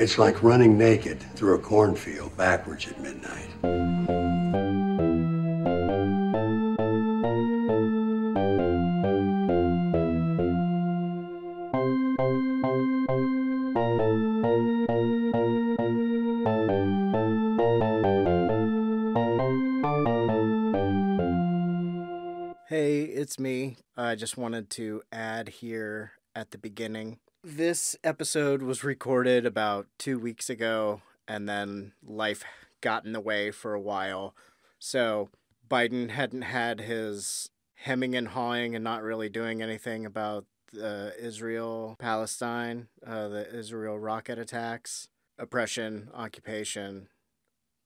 It's like running naked through a cornfield backwards at midnight. Hey, it's me. I just wanted to add here at the beginning. This episode was recorded about two weeks ago, and then life got in the way for a while. So Biden hadn't had his hemming and hawing and not really doing anything about the Israel Palestine, uh, the Israel rocket attacks, oppression, occupation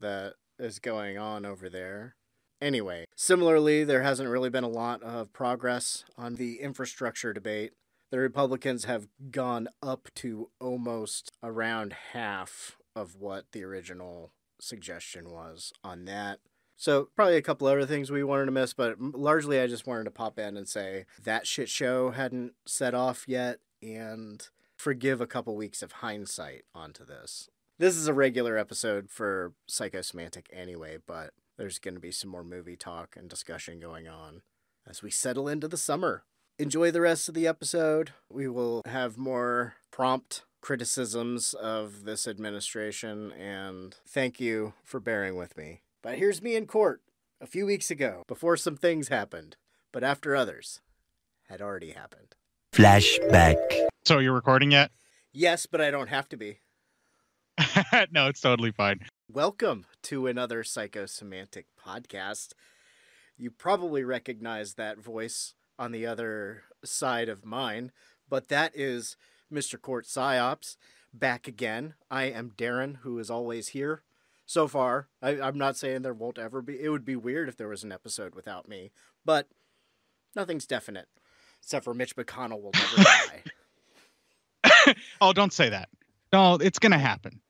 that is going on over there. Anyway, similarly, there hasn't really been a lot of progress on the infrastructure debate. The Republicans have gone up to almost around half of what the original suggestion was on that. So, probably a couple other things we wanted to miss, but largely I just wanted to pop in and say that shit show hadn't set off yet and forgive a couple weeks of hindsight onto this. This is a regular episode for Psychosemantic anyway, but there's going to be some more movie talk and discussion going on as we settle into the summer. Enjoy the rest of the episode. We will have more prompt criticisms of this administration, and thank you for bearing with me. But here's me in Cort a few weeks ago, before some things happened, but after others had already happened. Flashback. So you're recording yet? Yes, but I don't have to be. no, it's totally fine. Welcome to another Psychosemantic podcast. You probably recognize that voice on the other side of mine, but that is Mr. Cort Psyops back again. I am Daeron, who is always here. So far, I, I'm not saying there won't ever be. It would be weird if there was an episode without me, but nothing's definite, except for Mitch McConnell will never die. oh, don't say that. No, it's gonna happen.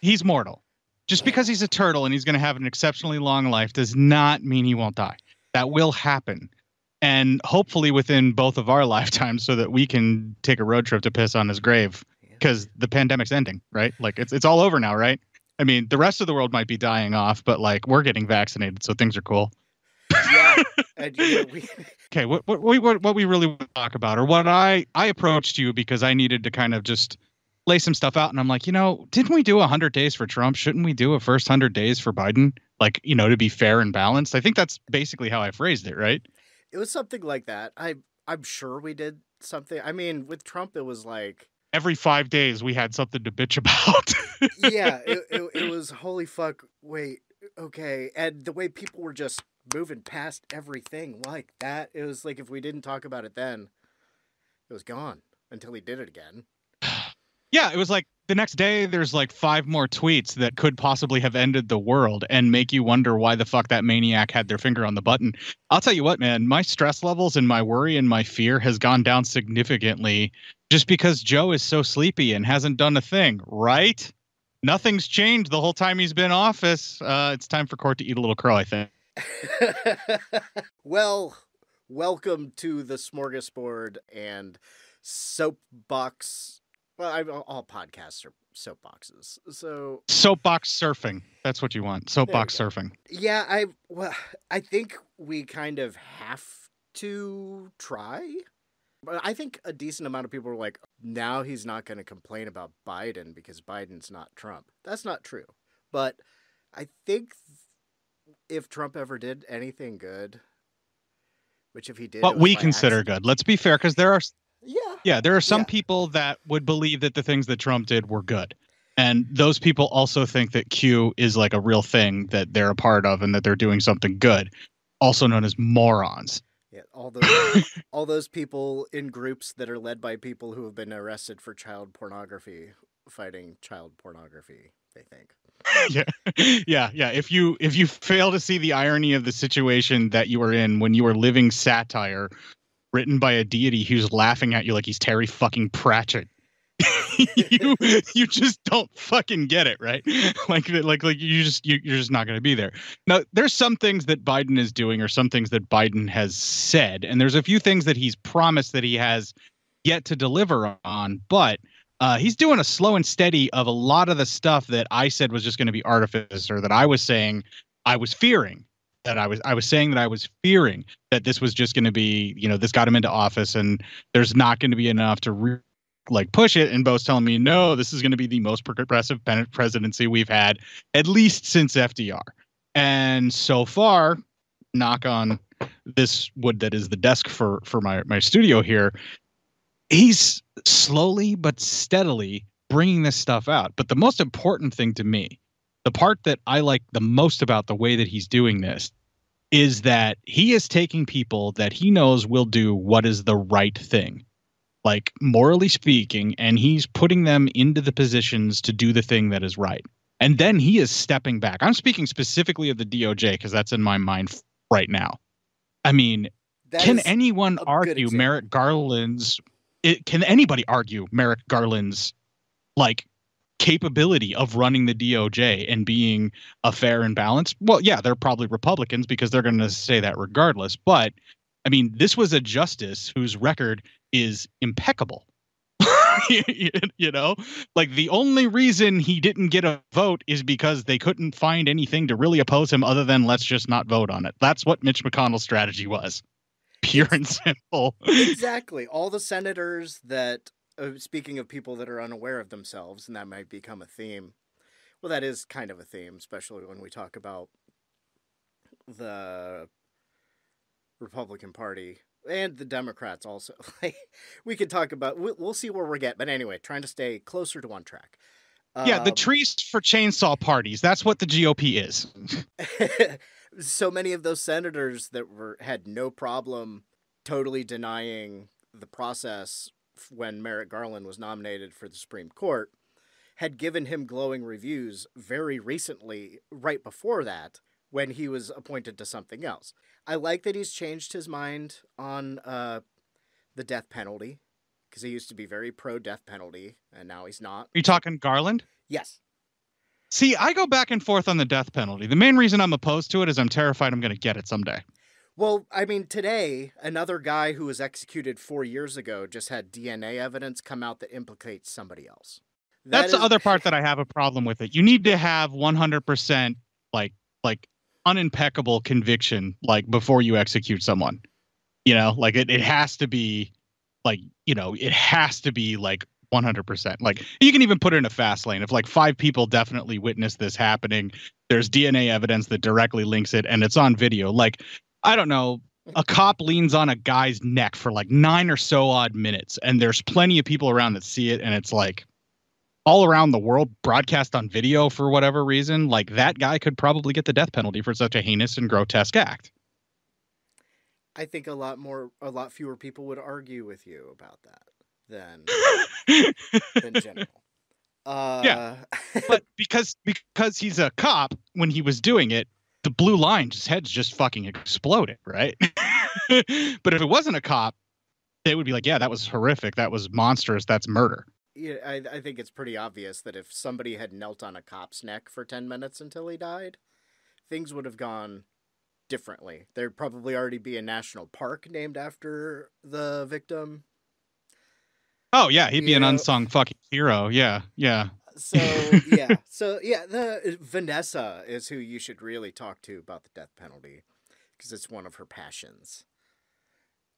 He's mortal. Just because he's a turtle and he's gonna have an exceptionally long life does not mean he won't die. That will happen. And hopefully within both of our lifetimes so that we can take a road trip to piss on his grave. Because the pandemic's ending, right? Like it's it's all over now, right? I mean, the rest of the world might be dying off, but like we're getting vaccinated, so things are cool. yeah, and you know, we, Okay, what what we what, what we really want to talk about, or what I I approached you because I needed to kind of just lay some stuff out, and I'm like, you know, didn't we do hundred days for Trump? Shouldn't we do a first hundred days for Biden? Like, you know, to be fair and balanced. I think that's basically how I phrased it, right? It was something like that. I I'm sure we did something. I mean, with Trump, it was like Every five days we had something to bitch about. yeah, it, it, it was holy fuck. Wait, okay, and the way people were just moving past everything like that, it was like if we didn't talk about it then, it was gone until he did it again. Yeah, it was like the next day there's like five more tweets that could possibly have ended the world and make you wonder why the fuck that maniac had their finger on the button. I'll tell you what, man, my stress levels and my worry and my fear has gone down significantly just because Joe is so sleepy and hasn't done a thing, right? Nothing's changed the whole time he's been office. Uh, it's time for Cort to eat a little crow, I think. well, welcome to the smorgasbord and soapbox. Well, I, all podcasts are soapboxes. So Soapbox surfing. That's what you want. Soapbox surfing. yeah, I well, I think we kind of have to try. But I think a decent amount of people are like, now he's not going to complain about Biden because Biden's not Trump. That's not true. But I think if Trump ever did anything good, which if he did, What we consider accident. good. Let's be fair, because there are Yeah. Yeah, there are some Yeah. people that would believe that the things that Trump did were good. And those people also think that Q is like a real thing that they're a part of and that they're doing something good, also known as morons. Yeah, all those all those people in groups that are led by people who have been arrested for child pornography, fighting child pornography. They think. yeah. Yeah, yeah. If you if you fail to see the irony of the situation that you are in when you are living satire written by a deity who's laughing at you like he's Terry fucking Pratchett. you you just don't fucking get it, right? Like like like you just you, you're just not going to be there. Now, there's some things that Biden is doing or some things that Biden has said and there's a few things that he's promised that he has yet to deliver on, but uh, he's doing a slow and steady of a lot of the stuff that I said was just going to be artifice, or that I was saying I was fearing that I was I was saying that I was fearing that this was just going to be you know this got him into office and there's not going to be enough to re- like push it. And Bo's telling me no this is going to be the most progressive presidency we've had at least since FDR and so far knock on this wood that is the desk for for my my studio here he's slowly but steadily bringing this stuff out. But the most important thing to me the part that I like the most about the way that he's doing this is that he is taking people that he knows will do what is the right thing, like morally speaking, and he's putting them into the positions to do the thing that is right. And then he is stepping back. I'm speaking specifically of the DOJ because that's in my mind right now. I mean, that can anyone argue Merrick Garland's? It, can anybody argue Merrick Garland's like capability of running the DOJ and being a fair and balanced. Well, yeah, they're probably Republicans because they're going to say that regardless. But I mean, this was a justice whose record is impeccable. you know, like the only reason he didn't get a vote is because they couldn't find anything to really oppose him other than let's just not vote on it. That's what Mitch McConnell's strategy was. Pure and simple. exactly. All the senators that uh, speaking of people that are unaware of themselves, and that might become a theme. Well, that is kind of a theme, especially when we talk about the Republican Party and the Democrats also. we could talk about. We'll see where we get, but anyway, trying to stay closer to one track. Yeah, the um, trees for chainsaw parties. That's what the GOP is. so many of those senators that were had no problem totally denying the process when Merrick Garland was nominated for the Supreme Court, had given him glowing reviews very recently, right before that, when he was appointed to something else. I like that he's changed his mind on uh, the death penalty because he used to be very pro death penalty and now he's not. Are you talking Garland? Yes. See, I go back and forth on the death penalty. The main reason I'm opposed to it is I'm terrified I'm going to get it someday. Well, I mean, today, another guy who was executed four years ago just had DNA evidence come out that implicates somebody else. That That's is... the other part that I have a problem with it. You need to have 100% like like unimpeccable conviction like before you execute someone. You know, like it, it has to be like, you know, it has to be like 100%. Like you can even put it in a fast lane. If like five people definitely witnessed this happening, there's DNA evidence that directly links it and it's on video. Like I don't know, a cop leans on a guy's neck for like nine or so odd minutes, and there's plenty of people around that see it, and it's like all around the world broadcast on video for whatever reason. Like that guy could probably get the death penalty for such a heinous and grotesque act. I think a lot more, a lot fewer people would argue with you about that than than general. Uh, yeah, but because because he's a cop, when he was doing it, the blue line, his head's just fucking exploded, right? but if it wasn't a cop, they would be like, yeah, that was horrific. That was monstrous. That's murder. Yeah, I, I think it's pretty obvious that if somebody had knelt on a cop's neck for 10 minutes until he died, things would have gone differently. There'd probably already be a national park named after the victim. Oh, yeah, he'd be you an know? unsung fucking hero. Yeah, yeah so yeah, so yeah, the Vanessa is who you should really talk to about the death penalty because it's one of her passions.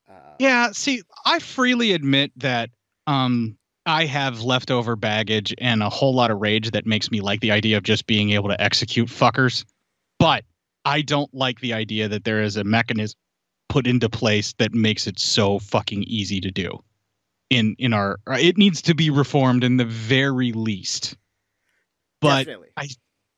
Uh, yeah, see, I freely admit that um, I have leftover baggage and a whole lot of rage that makes me like the idea of just being able to execute fuckers. But I don't like the idea that there is a mechanism put into place that makes it so fucking easy to do in in our it needs to be reformed in the very least. But I,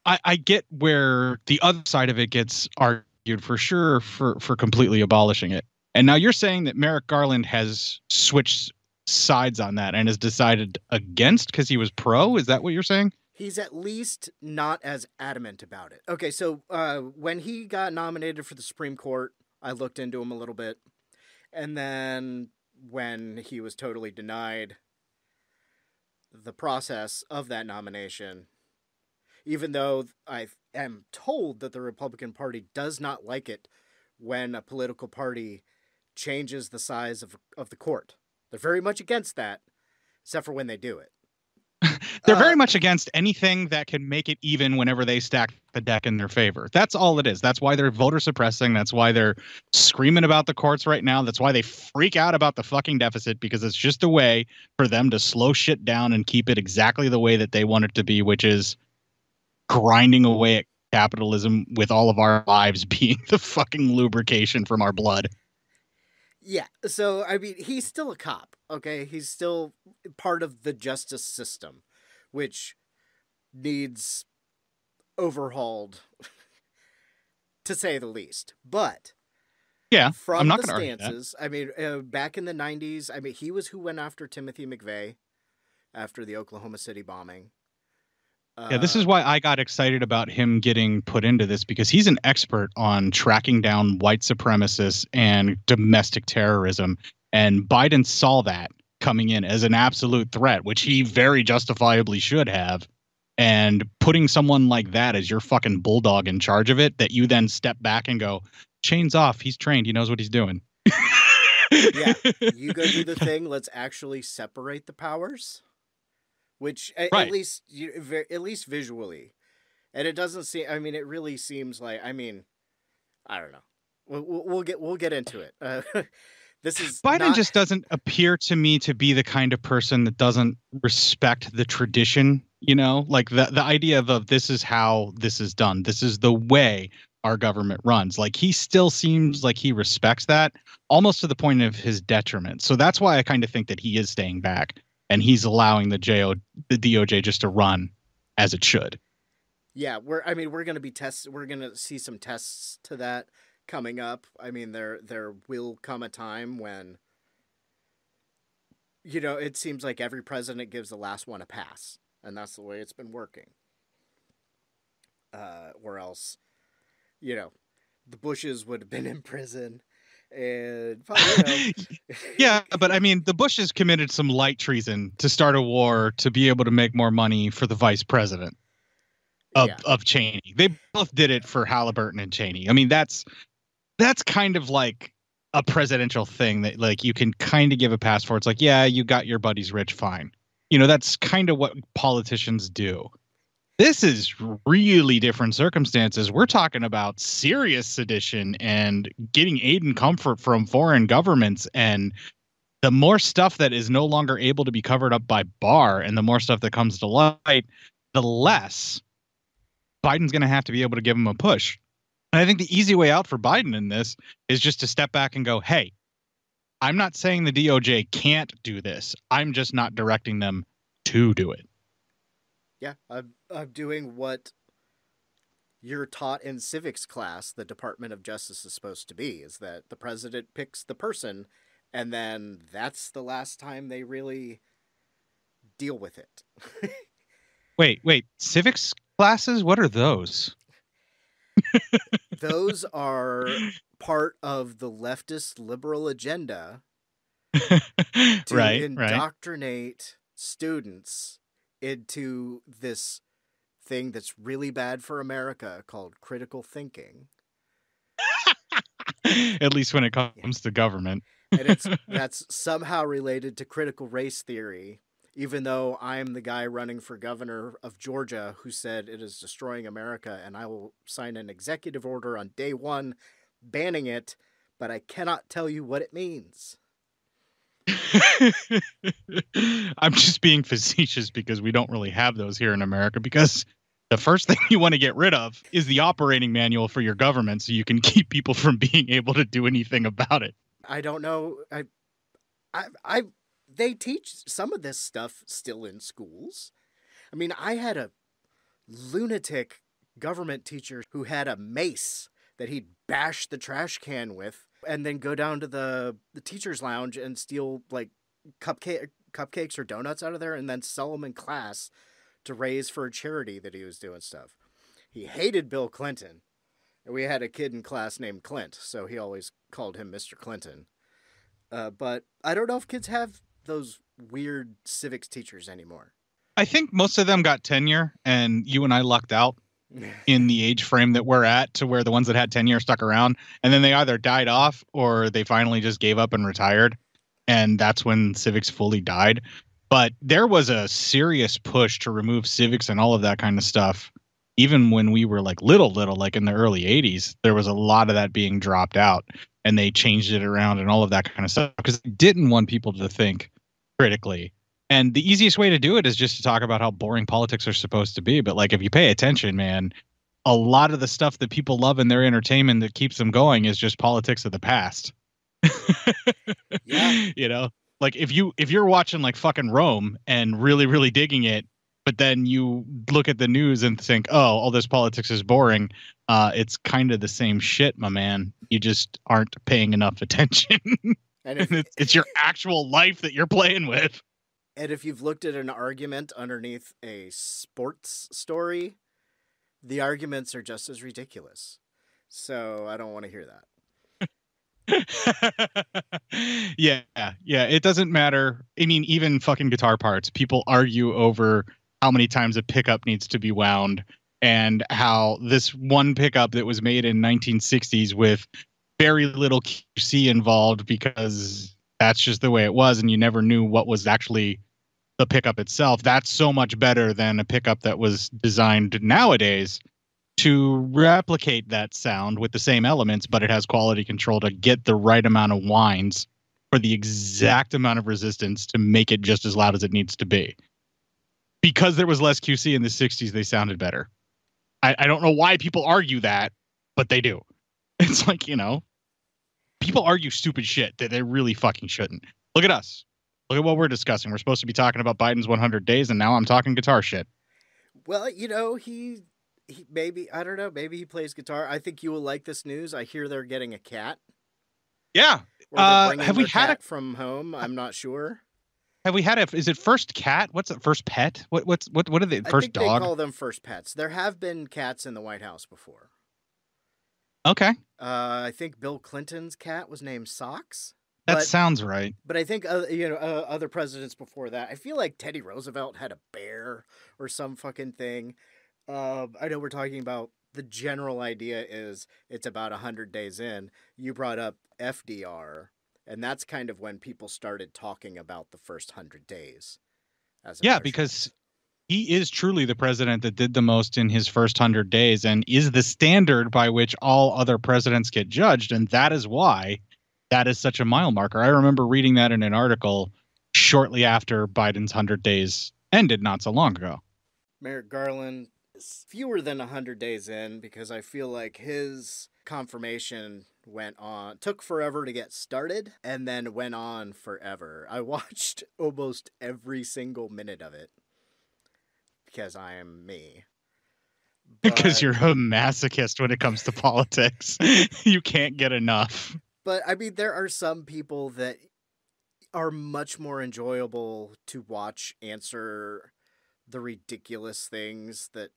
I i get where the other side of it gets argued for sure for for completely abolishing it. And now you're saying that merrick garland has switched sides on that and has decided against because he was pro? Is that what you're saying? He's at least not as adamant about it. Okay so uh, when he got nominated for the supreme court i looked into him a little bit. And then when he was totally denied the process of that nomination, even though I am told that the Republican Party does not like it when a political party changes the size of, of the court. They're very much against that, except for when they do it. They're very Uh, much against anything that can make it even whenever they stack the deck in their favor. That's all it is. That's why they're voter suppressing. That's why they're screaming about the courts right now. That's why they freak out about the fucking deficit because it's just a way for them to slow shit down and keep it exactly the way that they want it to be, which is grinding away at capitalism with all of our lives being the fucking lubrication from our blood. Yeah. So I mean, he's still a cop. Okay, he's still part of the justice system, which needs overhauled, to say the least. But Yeah, from I'm not the going to argue that. stances, I mean, uh, back in the '90s, I mean, he was who went after Timothy McVeigh after the Oklahoma City bombing. Yeah, this is Uh, why I got excited about him getting put into this because he's an expert on tracking down white supremacists and domestic terrorism. And Biden saw that coming in as an absolute threat, which he very justifiably should have. And putting someone like that as your fucking bulldog in charge of it, that you then step back and go, chains off. He's trained. He knows what he's doing. Yeah, you go do the thing. Let's actually separate the powers, which a- Right. at least at least visually, and it doesn't seem. I mean, it really seems like. I mean, I don't know. We'll, we'll, we'll get we'll get into it. Uh, this is Biden not- just doesn't appear to me to be the kind of person that doesn't respect the tradition. You know, like the the idea of, of this is how this is done. This is the way our government runs. Like he still seems like he respects that almost to the point of his detriment. So that's why I kind of think that he is staying back and he's allowing the JO the DOJ just to run as it should. Yeah, we're. I mean, we're gonna be tests. We're gonna see some tests to that coming up. I mean, there there will come a time when. You know, it seems like every president gives the last one a pass, and that's the way it's been working. Uh, or else, you know, the Bushes would have been in prison, and you know, Yeah, but I mean, the Bushes committed some light treason to start a war to be able to make more money for the vice president of, Yeah. of Cheney. They both did it for Halliburton and Cheney. I mean, that's that's kind of like a presidential thing that like you can kind of give a pass for. It's like, yeah, you got your buddies rich, fine. You know, that's kind of what politicians do. This is really different circumstances. We're talking about serious sedition and getting aid and comfort from foreign governments and the more stuff that is no longer able to be covered up by Barr and the more stuff that comes to light, the less Biden's going to have to be able to give him a push. And I think the easy way out for Biden in this is just to step back and go, hey, I'm not saying the DOJ can't do this. I'm just not directing them to do it. Yeah, I'm, I'm doing what you're taught in civics class the Department of Justice is supposed to be is that the president picks the person and then that's the last time they really deal with it. Wait, wait, civics classes? What are those? Those are part of the leftist liberal agenda to right, right. indoctrinate students into this thing that's really bad for America called critical thinking. At least when it comes to government. and it's that's somehow related to critical race theory even though i'm the guy running for governor of georgia who said it is destroying america and i will sign an executive order on day one banning it but i cannot tell you what it means I'm just being facetious because we don't really have those here in America because the first thing you want to get rid of is the operating manual for your government so you can keep people from being able to do anything about it. i don't know i i i they teach some of this stuff still in schools i mean i had a lunatic government teacher who had a mace that he'd bash the trash can with and then go down to the, the teacher's lounge and steal like cupcake cupcakes or donuts out of there and then sell them in class to raise for a charity that he was doing stuff. He hated Bill Clinton. And we had a kid in class named Clint, so he always called him Mr. Clinton. Uh, but I don't know if kids have those weird civics teachers anymore. I think most of them got tenure and you and I lucked out in the age frame that we're at to where the ones that had tenure stuck around and then they either died off or they finally just gave up and retired and that's when civics fully died But there was a serious push to remove civics and all of that kind of stuff. Even when we were like little, little, like in the early 80s, there was a lot of that being dropped out and they changed it around and all of that kind of stuff because they didn't want people to think critically. And the easiest way to do it is just to talk about how boring politics are supposed to be. But like, if you pay attention, man, a lot of the stuff that people love in their entertainment that keeps them going is just politics of the past. Yeah. You know, like if you if you're watching like fucking Rome and really really digging it, but then you look at the news and think, "Oh, all this politics is boring." Uh it's kind of the same shit, my man. You just aren't paying enough attention. And and it's, it's your actual life that you're playing with. and if you've looked at an argument underneath a sports story, the arguments are just as ridiculous. So I don't want to hear that. yeah, yeah. It doesn't matter. I mean, even fucking guitar parts. People argue over how many times a pickup needs to be wound and how this one pickup that was made in 1960s with very little QC involved because that's just the way it was and you never knew what was actually the pickup itself. That's so much better than a pickup that was designed nowadays to replicate that sound with the same elements, but it has quality control to get the right amount of winds for the exact amount of resistance to make it just as loud as it needs to be. Because there was less QC in the 60s, they sounded better. I, I don't know why people argue that, but they do. It's like, you know, people argue stupid shit that they really fucking shouldn't. Look at us. Look at what we're discussing. We're supposed to be talking about Biden's 100 days, and now I'm talking guitar shit. Well, you know, he, he maybe I don't know, maybe he plays guitar. I think you will like this news. I hear they're getting a cat. Yeah. Uh, have we had a- cat from home? I'm not sure. Have we had a? Is it first cat? What's it? First pet? What? What's what? What are they? I First think dog? they call them first pets. There have been cats in the White House before. Okay, Uh, I think Bill Clinton's cat was named Socks. that But- sounds right. But I think uh, you know uh, other presidents before that. I feel like Teddy Roosevelt had a bear or some fucking thing. Um, I know we're talking about the general idea is it's about hundred days in. You brought up FDR, and that's kind of when people started talking about the first hundred days. As Yeah, because he is truly the president that did the most in his first hundred days, and is the standard by which all other presidents get judged, and that is why that is such a mile marker. I remember reading that in an article shortly after Biden's hundred days ended, not so long ago. Merrick Garland is fewer than 100 days in because I feel like his confirmation went on, took forever to get started and then went on forever. I watched almost every single minute of it because I am me. Because But- you're a masochist when it comes to politics. you can't get enough. But I mean, there are some people that are much more enjoyable to watch answer the ridiculous things that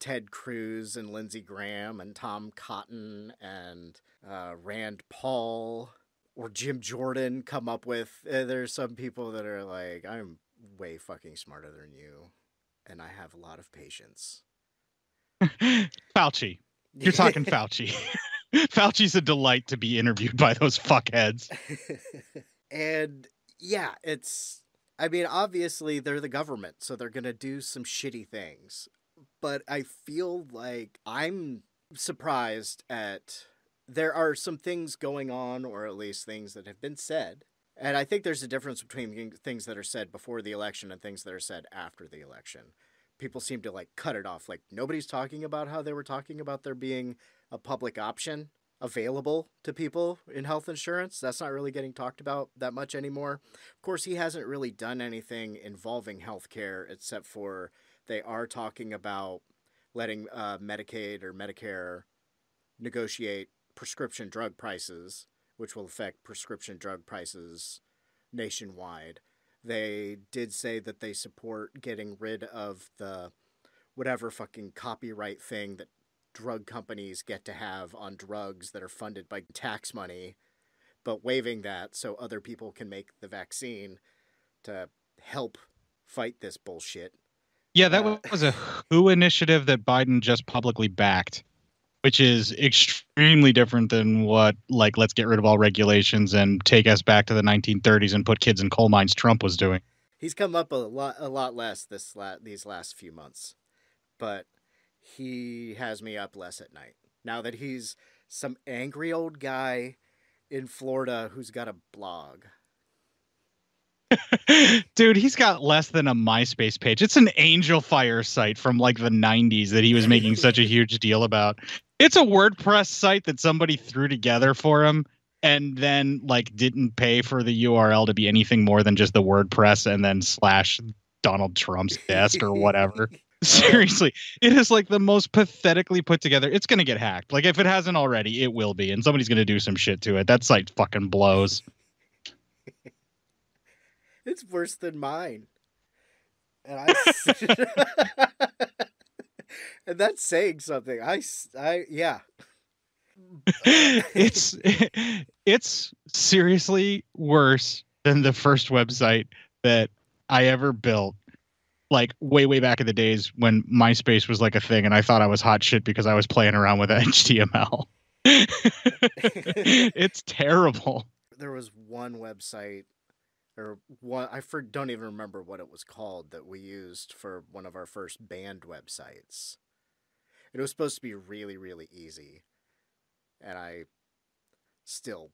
Ted Cruz and Lindsey Graham and Tom Cotton and uh, Rand Paul or Jim Jordan come up with. Uh, there's some people that are like, I'm way fucking smarter than you, and I have a lot of patience. Fauci. You're talking Fauci. Fauci's a delight to be interviewed by those fuckheads. and yeah, it's. I mean, obviously they're the government, so they're gonna do some shitty things. But I feel like I'm surprised at there are some things going on, or at least things that have been said. And I think there's a difference between things that are said before the election and things that are said after the election. People seem to like cut it off. Like nobody's talking about how they were talking about there being a public option available to people in health insurance. That's not really getting talked about that much anymore. Of course, he hasn't really done anything involving healthcare except for they are talking about letting uh, Medicaid or Medicare negotiate prescription drug prices, which will affect prescription drug prices nationwide. They did say that they support getting rid of the whatever fucking copyright thing that drug companies get to have on drugs that are funded by tax money, but waiving that so other people can make the vaccine to help fight this bullshit. Yeah, that Uh, was a WHO initiative that Biden just publicly backed, which is extremely different than what, like, let's get rid of all regulations and take us back to the 1930s and put kids in coal mines Trump was doing. He's come up a lot a lot less this la- these last few months. But he has me up less at night. Now that he's some angry old guy in Florida who's got a blog. Dude, he's got less than a MySpace page. It's an Angelfire site from like the 90s that he was making such a huge deal about. It's a WordPress site that somebody threw together for him and then like didn't pay for the URL to be anything more than just the WordPress and then slash Donald Trump's desk or whatever. Seriously, it is like the most pathetically put together. It's going to get hacked. Like if it hasn't already, it will be and somebody's going to do some shit to it. That site fucking blows. It's worse than mine. And I And that's saying something. I I yeah. it's it's seriously worse than the first website that I ever built. Like way way back in the days when MySpace was like a thing and I thought I was hot shit because I was playing around with HTML. it's terrible. There was one website or what I for, don't even remember what it was called that we used for one of our first band websites. It was supposed to be really really easy, and I still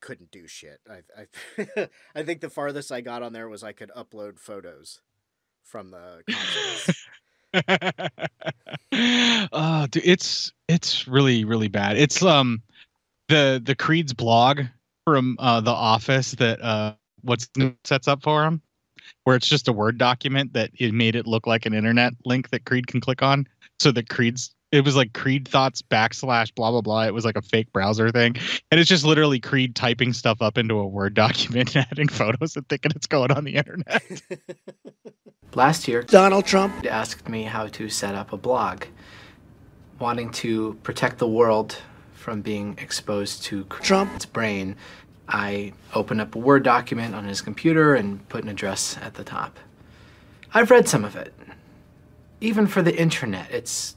couldn't do shit. I I I think the farthest I got on there was I could upload photos from the oh, dude, it's it's really really bad. It's um the the Creed's blog from uh, the Office that uh what's new sets up for him, where it's just a Word document that it made it look like an internet link that Creed can click on. So that Creed's it was like Creed thoughts backslash blah blah blah. It was like a fake browser thing, and it's just literally Creed typing stuff up into a Word document, and adding photos, and thinking it's going on the internet. Last year, Donald Trump asked me how to set up a blog, wanting to protect the world from being exposed to Trump's brain. I opened up a Word document on his computer and put an address at the top. I've read some of it. Even for the internet, it's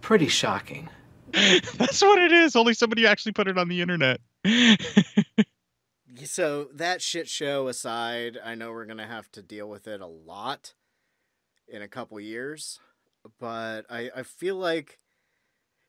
pretty shocking. That's what it is. Only somebody actually put it on the internet. so that shit show aside, I know we're gonna have to deal with it a lot in a couple years, but I I feel like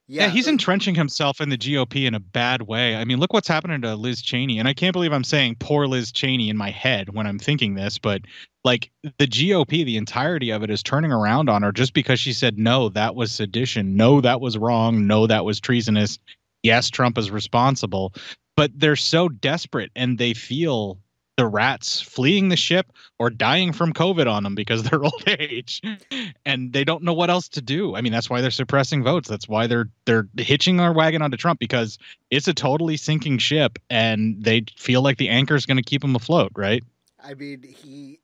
yeah, yeah, he's entrenching himself in the GOP in a bad way. I mean, look what's happening to Liz Cheney. And I can't believe I'm saying poor Liz Cheney in my head when I'm thinking this, but like the GOP, the entirety of it is turning around on her just because she said, no, that was sedition. No, that was wrong. No, that was treasonous. Yes, Trump is responsible. But they're so desperate and they feel the rats fleeing the ship or dying from COVID on them because they're old age, and they don't know what else to do. I mean, that's why they're suppressing votes. That's why they're they're hitching our wagon onto Trump because it's a totally sinking ship, and they feel like the anchor is going to keep them afloat, right? I mean, he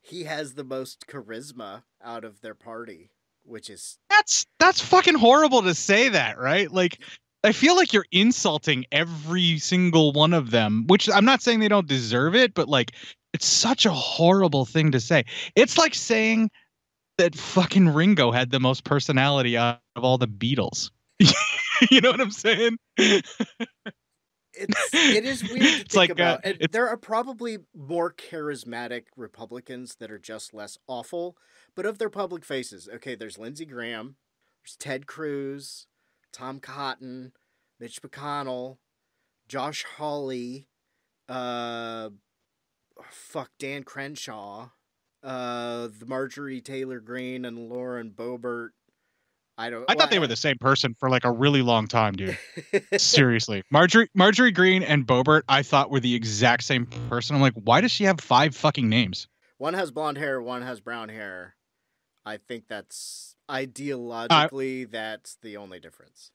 he has the most charisma out of their party, which is That's that's fucking horrible to say that, right? Like I feel like you're insulting every single one of them, which I'm not saying they don't deserve it, but like it's such a horrible thing to say. It's like saying that fucking Ringo had the most personality out of all the Beatles. you know what I'm saying? it's it is weird to think like, uh, about. it's- there are probably more charismatic Republicans that are just less awful, but of their public faces, okay, there's Lindsey Graham, there's Ted Cruz, Tom Cotton, Mitch McConnell, Josh Hawley, uh, fuck Dan Crenshaw, uh, the Marjorie Taylor Greene and Lauren Boebert. I don't. I thought they were the same person for like a really long time, dude. Seriously. Marjorie Marjorie Greene and Boebert, I thought were the exact same person. I'm like, why does she have five fucking names? One has blonde hair, one has brown hair. I think that's ideologically that's the only difference.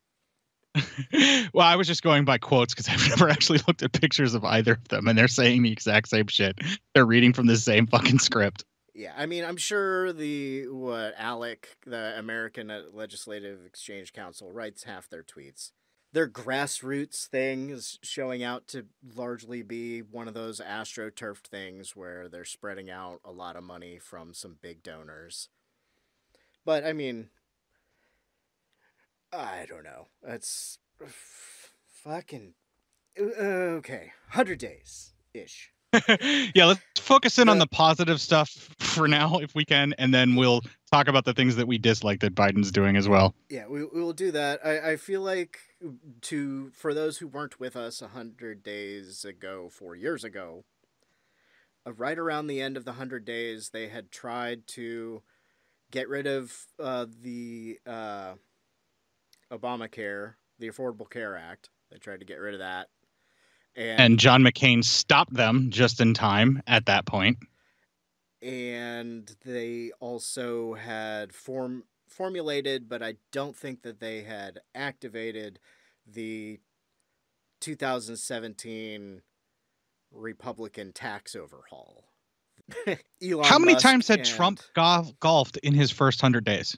well, I was just going by quotes because I've never actually looked at pictures of either of them, and they're saying the exact same shit. They're reading from the same fucking script. Yeah, I mean, I'm sure the what ALEC, the American uh, Legislative Exchange Council, writes half their tweets. Their grassroots thing is showing out to largely be one of those astroturfed things where they're spreading out a lot of money from some big donors. But I mean, I don't know. That's fucking okay. Hundred days ish. yeah, let's focus in on The- the positive stuff for now, if we can, and then we'll talk about the things that we dislike that Biden's doing as well. Yeah, we, we will do that. I, I feel like to for those who weren't with us a hundred days ago, four years ago, uh, right around the end of the hundred days, they had tried to get rid of uh, the uh, Obamacare, the Affordable Care Act. They tried to get rid of that, and And John McCain stopped them just in time at that point. and they also had form formulated, but I don't think that they had activated the 2017 Republican tax overhaul. Elon How many Musk times had and- Trump golf, golfed in his first hundred days?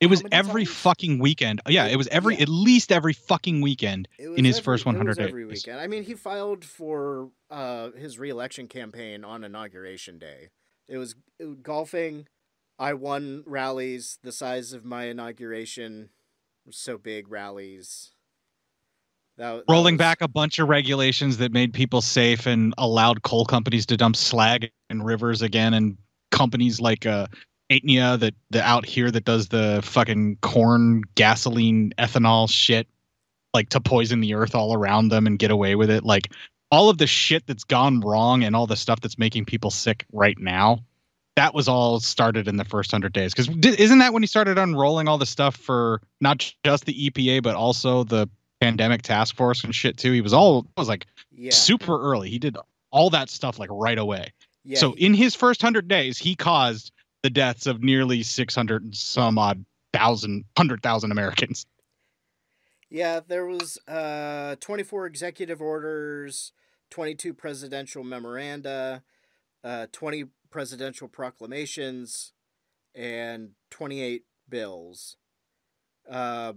It was every times? fucking weekend. Yeah, it was every Yeah. at least every fucking weekend. In his every- first it was 100 every days. weekend. I mean, he filed for uh, his reelection campaign on inauguration day. It was, it was golfing. I won rallies the size of my inauguration. So big rallies. That, that rolling was- back a bunch of regulations that made people safe and allowed coal companies to dump slag in rivers again and companies like uh Aetnia that the out here that does the fucking corn gasoline ethanol shit like to poison the earth all around them and get away with it like all of the shit that's gone wrong and all the stuff that's making people sick right now that was all started in the first 100 days because isn't that when he started unrolling all the stuff for not just the EPA but also the pandemic task force and shit too. He was all it was like Yeah. super early. He did all that stuff like right away. Yeah so in his first hundred days, he caused the deaths of nearly six hundred and some odd thousand, hundred thousand Americans. Yeah, there was uh 24 executive orders, 22 presidential memoranda, uh 20 presidential proclamations, and 28 bills. Uh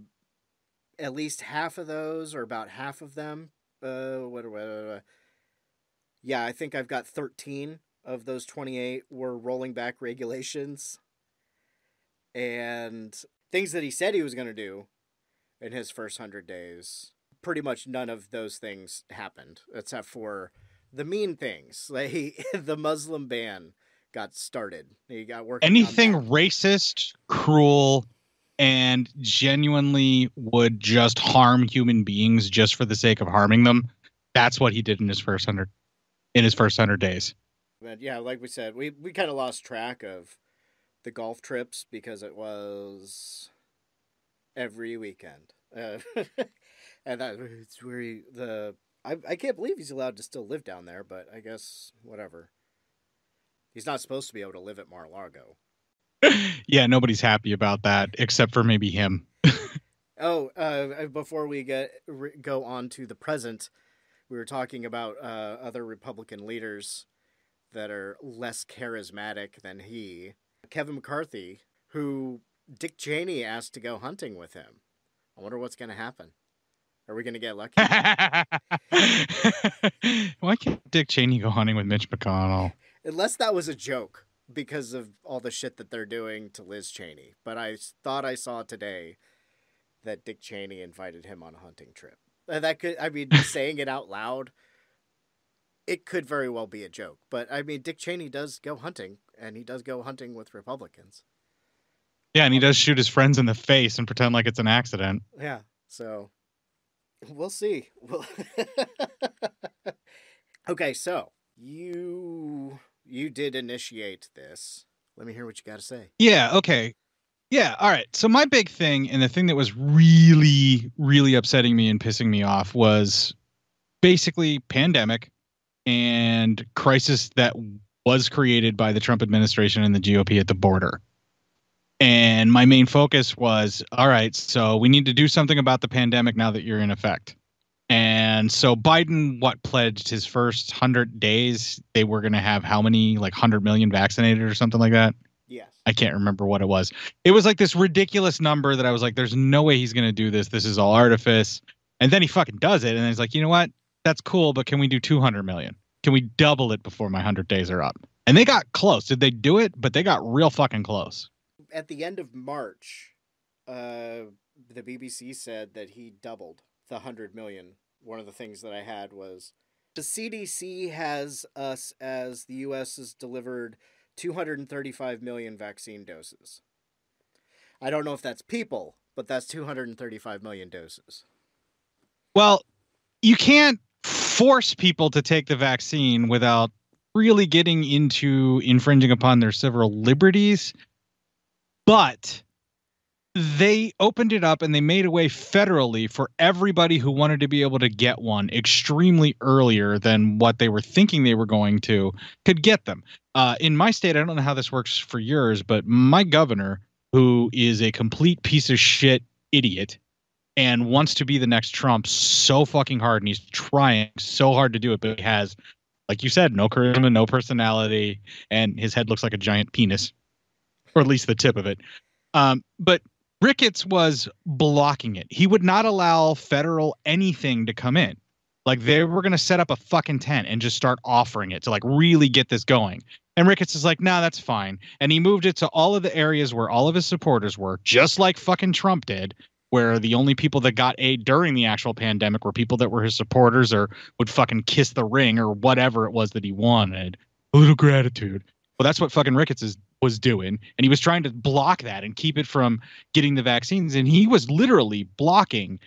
at least half of those, or about half of them, uh what, what, what, what- yeah, I think I've got 13 of those 28 were rolling back regulations and things that he said he was going to do in his first 100 days. Pretty much none of those things happened except for the mean things. Like the Muslim ban got started. He got working Anything racist, cruel, and genuinely would just harm human beings just for the sake of harming them. That's what he did in his first hundred in his first hundred days. But yeah, like we said, we we kind of lost track of the golf trips because it was every weekend, uh, and that it's where he, the I I can't believe he's allowed to still live down there, but I guess whatever. He's not supposed to be able to live at Mar-a-Lago. yeah, nobody's happy about that except for maybe him. Oh, uh, before we get re- go on to the present, we were talking about uh, other Republican leaders that are less charismatic than he. Kevin McCarthy, who Dick Cheney asked to go hunting with him. I wonder what's going to happen. Are we going to get lucky? Why can't Dick Cheney go hunting with Mitch McConnell? Unless that was a joke because of all the shit that they're doing to Liz Cheney. But I thought I saw today that Dick Cheney invited him on a hunting trip. Uh, That could, I mean, saying it out loud, it could very well be a joke. But I mean, Dick Cheney does go hunting, and he does go hunting with Republicans. Yeah, and he does shoot his friends in the face and pretend like it's an accident. Yeah. So we'll see. We'll okay, so you you did initiate this. Let me hear what you got to say. Yeah, okay. Yeah, all right. So my big thing and the thing that was really really upsetting me and pissing me off was basically pandemic and crisis that was created by the Trump administration and the GOP at the border. And my main focus was all right, so we need to do something about the pandemic now that you're in effect. And so Biden, what pledged his first 100 days, they were going to have how many, like 100 million vaccinated or something like that? Yes. I can't remember what it was. It was like this ridiculous number that I was like, there's no way he's going to do this. This is all artifice. And then he fucking does it. And he's like, you know what? That's cool, but can we do 200 million? Can we double it before my 100 days are up? And they got close. Did they do it? But they got real fucking close. At the end of March, uh, the BBC said that he doubled the 100 million. One of the things that I had was The CDC has us as the U.S. has delivered 235 million vaccine doses. I don't know if that's people, but that's 235 million doses. Well, you can't force people to take the vaccine without really getting into infringing upon their civil liberties. But they opened it up and they made a way federally for everybody who wanted to be able to get one extremely earlier than what they were thinking they were going to could get them. Uh, in my state, I don't know how this works for yours, but my governor, who is a complete piece of shit idiot and wants to be the next Trump so fucking hard, and he's trying so hard to do it, but he has, like you said, no charisma, no personality, and his head looks like a giant penis, or at least the tip of it. Um, but Ricketts was blocking it. He would not allow federal anything to come in. Like they were going to set up a fucking tent and just start offering it to like really get this going. And Ricketts is like, nah, that's fine. And he moved it to all of the areas where all of his supporters were, just like fucking Trump did, where the only people that got aid during the actual pandemic were people that were his supporters or would fucking kiss the ring or whatever it was that he wanted. A little gratitude. Well, that's what fucking Ricketts is was doing and he was trying to block that and keep it from getting the vaccines and he was literally blocking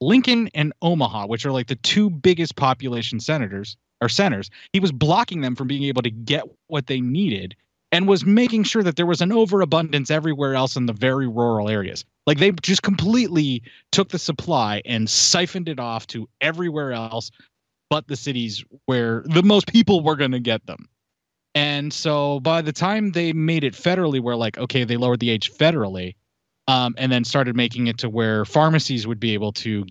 Lincoln and Omaha which are like the two biggest population senators or centers he was blocking them from being able to get what they needed and was making sure that there was an overabundance everywhere else in the very rural areas. Like they just completely took the supply and siphoned it off to everywhere else but the cities where the most people were going to get them. And so by the time they made it federally, where like, okay, they lowered the age federally, um, and then started making it to where pharmacies would be able to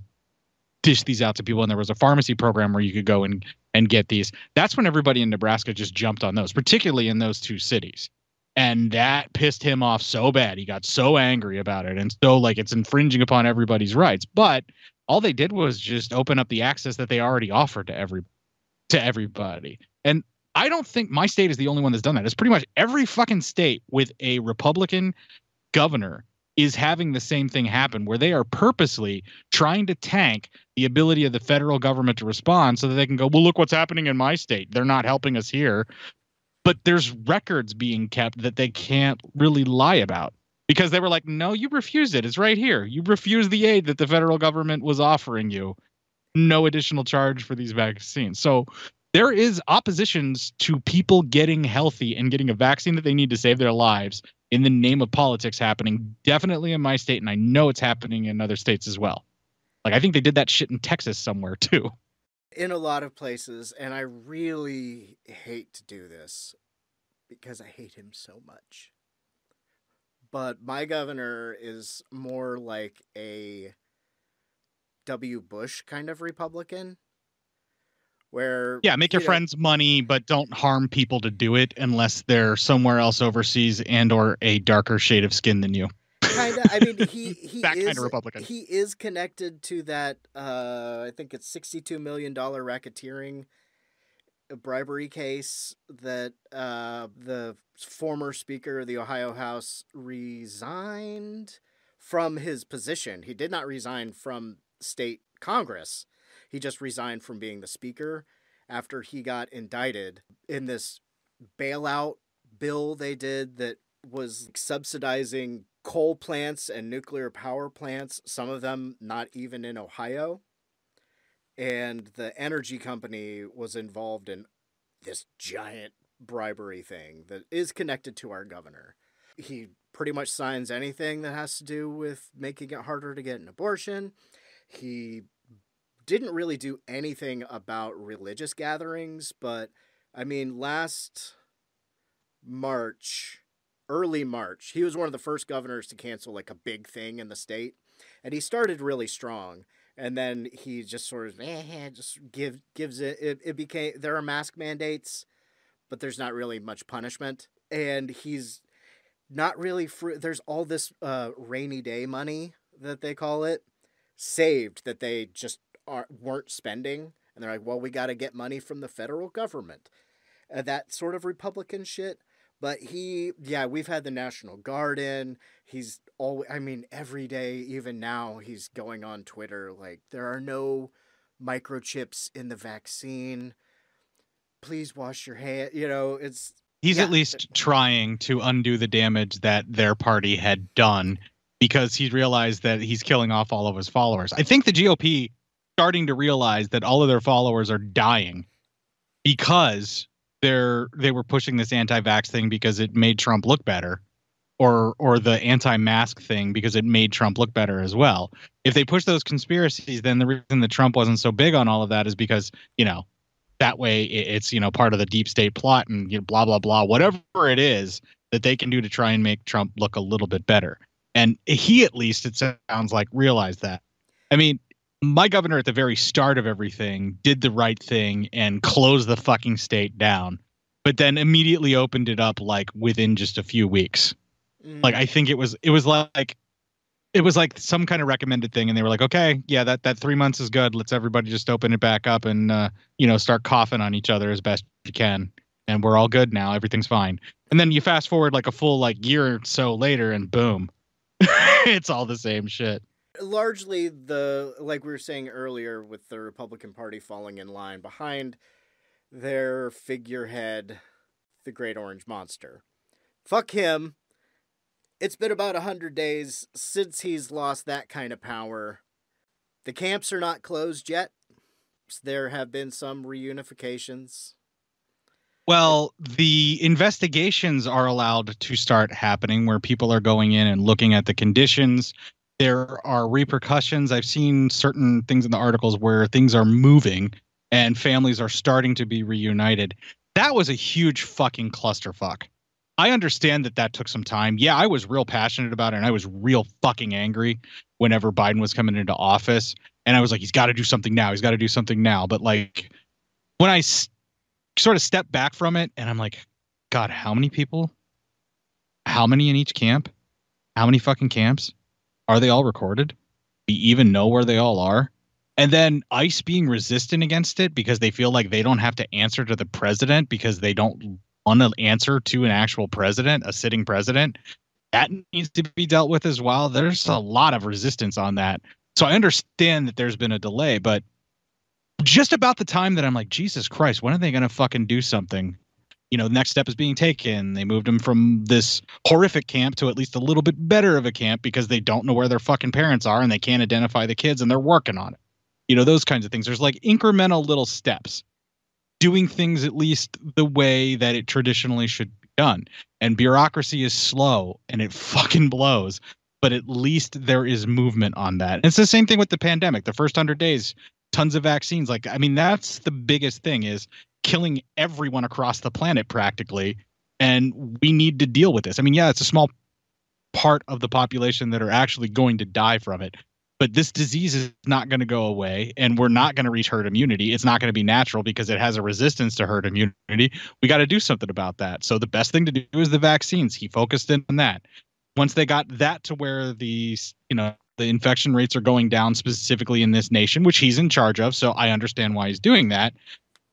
dish these out to people, and there was a pharmacy program where you could go and and get these. That's when everybody in Nebraska just jumped on those, particularly in those two cities. And that pissed him off so bad. He got so angry about it. And so like it's infringing upon everybody's rights. But all they did was just open up the access that they already offered to every to everybody. And I don't think my state is the only one that's done that. It's pretty much every fucking state with a Republican governor is having the same thing happen where they are purposely trying to tank the ability of the federal government to respond so that they can go, well, look what's happening in my state. They're not helping us here. But there's records being kept that they can't really lie about because they were like, no, you refused it. It's right here. You refused the aid that the federal government was offering you. No additional charge for these vaccines. So there is oppositions to people getting healthy and getting a vaccine that they need to save their lives in the name of politics happening definitely in my state and i know it's happening in other states as well. Like i think they did that shit in texas somewhere too. In a lot of places and i really hate to do this because i hate him so much. But my governor is more like a w. Bush kind of republican where yeah make your you know, friends money but don't harm people to do it unless they're somewhere else overseas and or a darker shade of skin than you. Kind of i mean he he that is kind of republican. he is connected to that uh i think it's 62 million dollar racketeering bribery case that uh the former speaker of the ohio house resigned from his position. He did not resign from state congress he just resigned from being the speaker after he got indicted in this bailout bill they did that was subsidizing coal plants and nuclear power plants, some of them not even in Ohio. And the energy company was involved in this giant bribery thing that is connected to our governor. He pretty much signs anything that has to do with making it harder to get an abortion. He didn't really do anything about religious gatherings, but I mean, last March, early March, he was one of the first governors to cancel like a big thing in the state, and he started really strong. And then he just sort of eh, just give gives it, it. It became there are mask mandates, but there's not really much punishment, and he's not really fr- There's all this uh, rainy day money that they call it saved that they just are, weren't spending, and they're like, well, we got to get money from the federal government. Uh, that sort of Republican shit. But he, yeah, we've had the National Guard in. He's all, I mean, every day, even now, he's going on Twitter like, there are no microchips in the vaccine. Please wash your hand. You know, it's He's Yeah. at least trying to undo the damage that their party had done because he realized that he's killing off all of his followers. I think the GOP starting to realize that all of their followers are dying because they're they were pushing this anti-vax thing because it made Trump look better or or the anti-mask thing because it made Trump look better as well. If they push those conspiracies then the reason that Trump wasn't so big on all of that is because, you know, that way it's you know part of the deep state plot and you know, blah blah blah whatever it is that they can do to try and make Trump look a little bit better. And he at least it sounds like realized that. I mean, my governor at the very start of everything did the right thing and closed the fucking state down, but then immediately opened it up like within just a few weeks. Mm, like i think it was it was like it was like some kind of recommended thing and they were like okay yeah that that three months is good. Let's everybody just open it back up and uh you know start coughing on each other as best you can and we're all good now. Everything's fine. And then you fast forward like a full like year or so later and boom it's all the same shit largely the like we were saying earlier with the Republican Party falling in line behind their figurehead, the Great Orange Monster. Fuck him. It's been about a hundred days since he's lost that kind of power. The camps are not closed yet. There have been some reunifications. Well, the investigations are allowed to start happening where people are going in and looking at the conditions. There are repercussions. I've seen certain things in the articles where things are moving and families are starting to be reunited. That was a huge fucking clusterfuck. I understand that that took some time. Yeah, I was real passionate about it and I was real fucking angry whenever Biden was coming into office. And I was like, he's got to do something now. He's got to do something now. But like, when I s- sort of step back from it and I'm like, God, how many people? How many in each camp? How many fucking camps? Are they all recorded? We even know where they all are? And then ICE being resistant against it because they feel like they don't have to answer to the president because they don't want to answer to an actual president, a sitting president. That needs to be dealt with as well. There's a lot of resistance on that. So I understand that there's been a delay, but just about the time that I'm like, Jesus Christ, when are they going to fucking do something? You know, the next step is being taken. They moved him from this horrific camp to at least a little bit better of a camp because they don't know where their fucking parents are and they can't identify the kids and they're working on it. You know, those kinds of things. There's like incremental little steps, doing things at least the way that it traditionally should be done. And bureaucracy is slow and it fucking blows, but at least there is movement on that. It's the same thing with the pandemic. The first 100 days, tons of vaccines. Like, I mean, that's the biggest thing is killing everyone across the planet practically. And we need to deal with this. I mean, yeah, it's a small part of the population that are actually going to die from it. But this disease is not going to go away, and we're not going to reach herd immunity. It's not going to be natural because it has a resistance to herd immunity. We got to do something about that. So the best thing to do is the vaccines. He focused in on that. Once they got that to where the you know the infection rates are going down specifically in this nation, which he's in charge of, so I understand why he's doing that.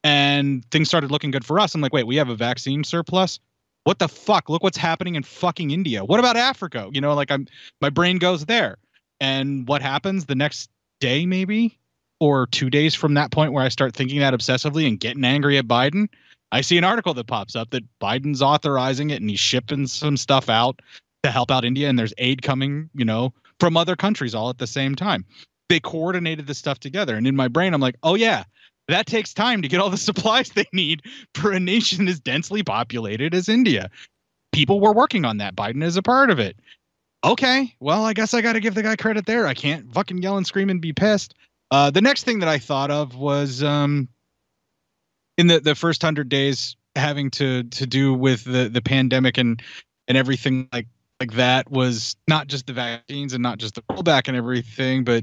And things started looking good for us. I'm like, wait, we have a vaccine surplus? What the fuck? Look what's happening in fucking india. What about africa? You know like i'm my brain goes there. And what happens the next day maybe? Or two days from that point where i start thinking that obsessively and getting angry at biden? I see an article that pops up that biden's authorizing it and he's shipping some stuff out to help out india and there's aid coming you know from other countries all at the same time they coordinated this stuff together and in my brain i'm like oh yeah that takes time to get all the supplies they need for a nation as densely populated as India. People were working on that. Biden is a part of it. Okay, well, I guess I got to give the guy credit there. I can't fucking yell and scream and be pissed. Uh, the next thing that I thought of was um, in the, the first hundred days having to to do with the the pandemic and and everything like like that was not just the vaccines and not just the rollback and everything, but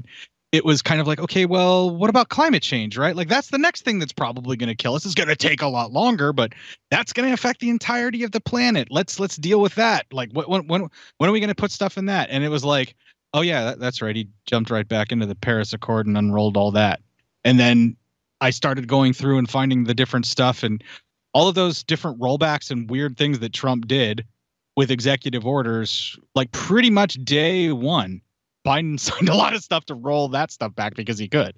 it was kind of like, okay, well, what about climate change, right? Like that's the next thing that's probably going to kill us. It's going to take a lot longer, but that's going to affect the entirety of the planet. Let's let's deal with that. Like, what when when when are we going to put stuff in that? And it was like, oh yeah, that, that's right. He jumped right back into the Paris Accord and unrolled all that. And then I started going through and finding the different stuff and all of those different rollbacks and weird things that Trump did with executive orders, like pretty much day one Biden signed a lot of stuff to roll that stuff back because he could.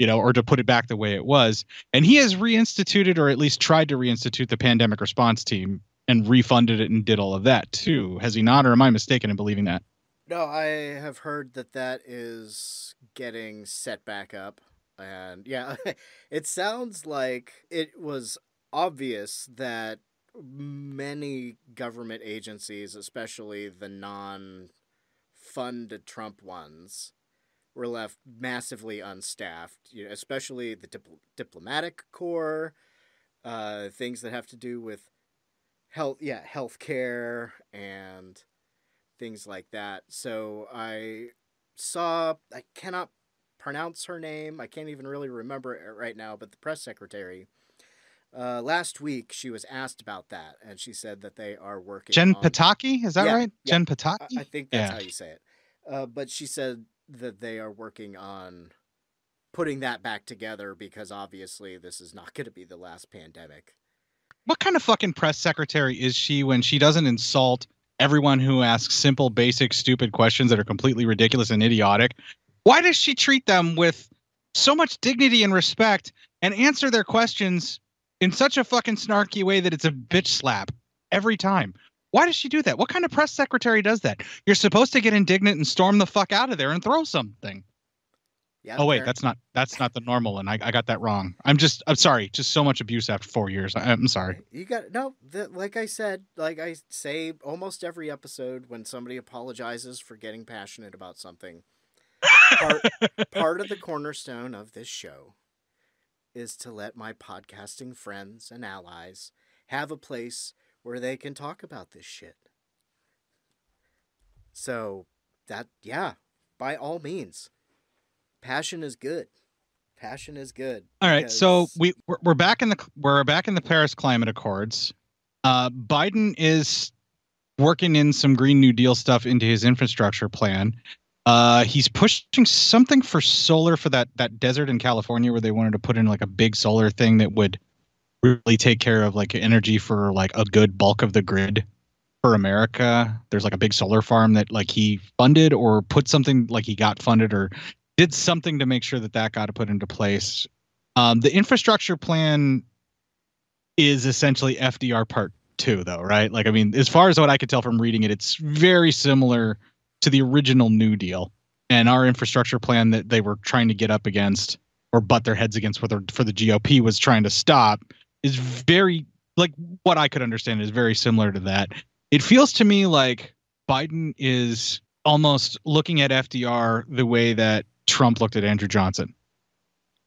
you know, or to put it back the way it was. And he has reinstituted, or at least tried to reinstitute, the pandemic response team and refunded it and did all of that too. Has he not, or am I mistaken in believing that? No, I have heard that that is getting set back up. And yeah, it sounds like it was obvious that many government agencies, especially the non funded Trump ones, were left massively unstaffed, you know, especially the dip- diplomatic corps, uh, things that have to do with health, yeah, healthcare and things like that. So I saw, I cannot pronounce her name. I can't even really remember it right now, but the press secretary. Uh, last week, she was asked about that, and she said that they are working. Jen on... Pataki, is that Yeah, right? yeah. Jen Pataki. I I think that's Yeah. how you say it. Uh, but she said that they are working on putting that back together because obviously this is not going to be the last pandemic. what kind of fucking press secretary is she when she doesn't insult everyone who asks simple, basic, stupid questions that are completely ridiculous and idiotic? Why does she treat them with so much dignity and respect and answer their questions in such a fucking snarky way that it's a bitch slap every time? Why does she do that? What kind of press secretary does that? You're supposed to get indignant and storm the fuck out of there and throw something. Yeah. Oh wait, fair. that's not that's not the normal and I, I got that wrong. I'm just I'm sorry. Just so much abuse after four years. I, I'm sorry. You got no. The, like I said, like I say almost every episode when somebody apologizes for getting passionate about something. Part, part of the cornerstone of this show is to let my podcasting friends and allies have a place where they can talk about this shit. So that yeah, by all means, passion is good. Passion is good. All right, so because- we we're, we're back in the we're back in the Paris Climate Accords. Uh, Biden is working in some Green New Deal stuff into his infrastructure plan. Uh, he's pushing something for solar for that that desert in California where they wanted to put in like a big solar thing that would really take care of like energy for like a good bulk of the grid for America. There's like a big solar farm that like he funded or put something like he got funded or did something to make sure that that got put into place. Um, the infrastructure plan is essentially FDR part two, though, right? Like, I mean, as far as what I could tell from reading it, it's very similar to the original New Deal and our infrastructure plan that they were trying to get up against or butt their heads against with their- for the GOP was trying to stop is very like what I could understand is very similar to that. It feels to me like Biden is almost looking at FDR the way that Trump looked at Andrew Johnson.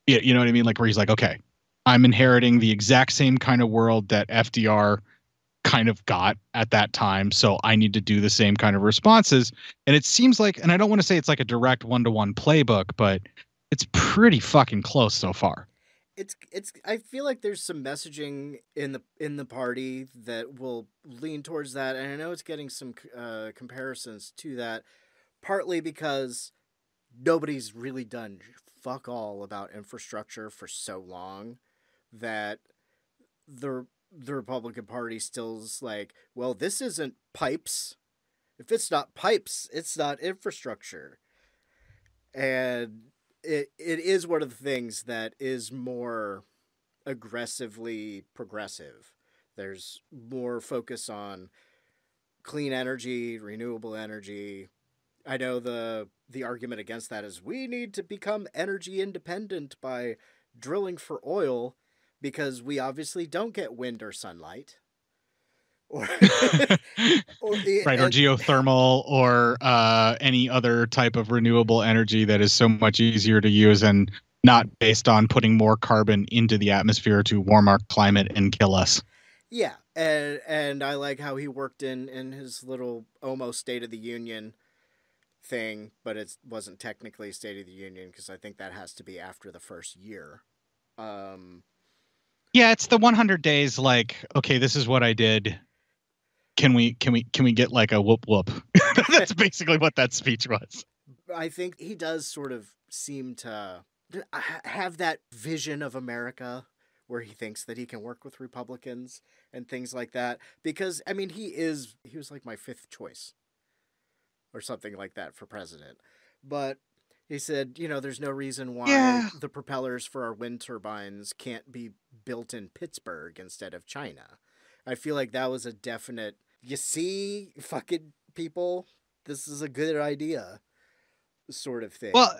Yeah, you know what I mean? Like where he's like, okay, I'm inheriting the exact same kind of world that FDR kind of got at that time. So I need to do the same kind of responses. And it seems like, and I don't want to say it's like a direct one to one playbook, but it's pretty fucking close so far. it's it's I feel like there's some messaging in the in the party that will lean towards that and I know it's getting some uh, comparisons to that partly because nobody's really done fuck all about infrastructure for so long that the the Republican Party still's like well this isn't pipes if it's not pipes it's not infrastructure and it it is one of the things that is more aggressively progressive. There's more focus on clean energy, renewable energy. I know the the argument against that is we need to become energy independent by drilling for oil because we obviously don't get wind or sunlight. Or, or the- right or and- geothermal or uh, any other type of renewable energy that is so much easier to use and not based on putting more carbon into the atmosphere to warm our climate and kill us Yeah, and and I like how he worked in in his little almost State of the Union thing, but it wasn't technically State of the Union because I think that has to be after the first year. Um, yeah it's the 100 days like okay this is what i did can we can we can we get like a whoop whoop that's basically what that speech was I think he does sort of seem to have that vision of America where he thinks that he can work with Republicans and things like that. Because I mean, he is he was like my fifth choice or something like that for president. But He said, you know, there's no reason why Yeah. the propellers for our wind turbines can't be built in Pittsburgh instead of China. I feel like that was a definite, you see, fucking people, this is a good idea sort of thing. Well,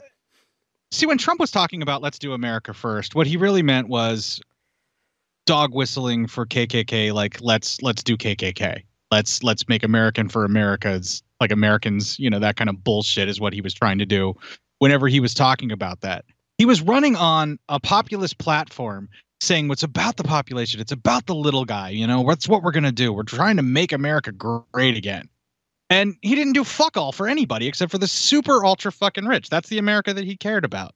see, when Trump was talking about let's do America first, what he really meant was dog whistling for KKK. Like let's let's do KKK. Let's let's make American for Americans, like Americans. You know that kind of bullshit is what he was trying to do. Whenever he was talking about that, he was running on a populist platform saying what's about the population. It's about the little guy. You know, what's what we're gonna do. We're trying to make America great again. And he didn't do fuck all for anybody except for the super ultra fucking rich. That's the America that he cared about.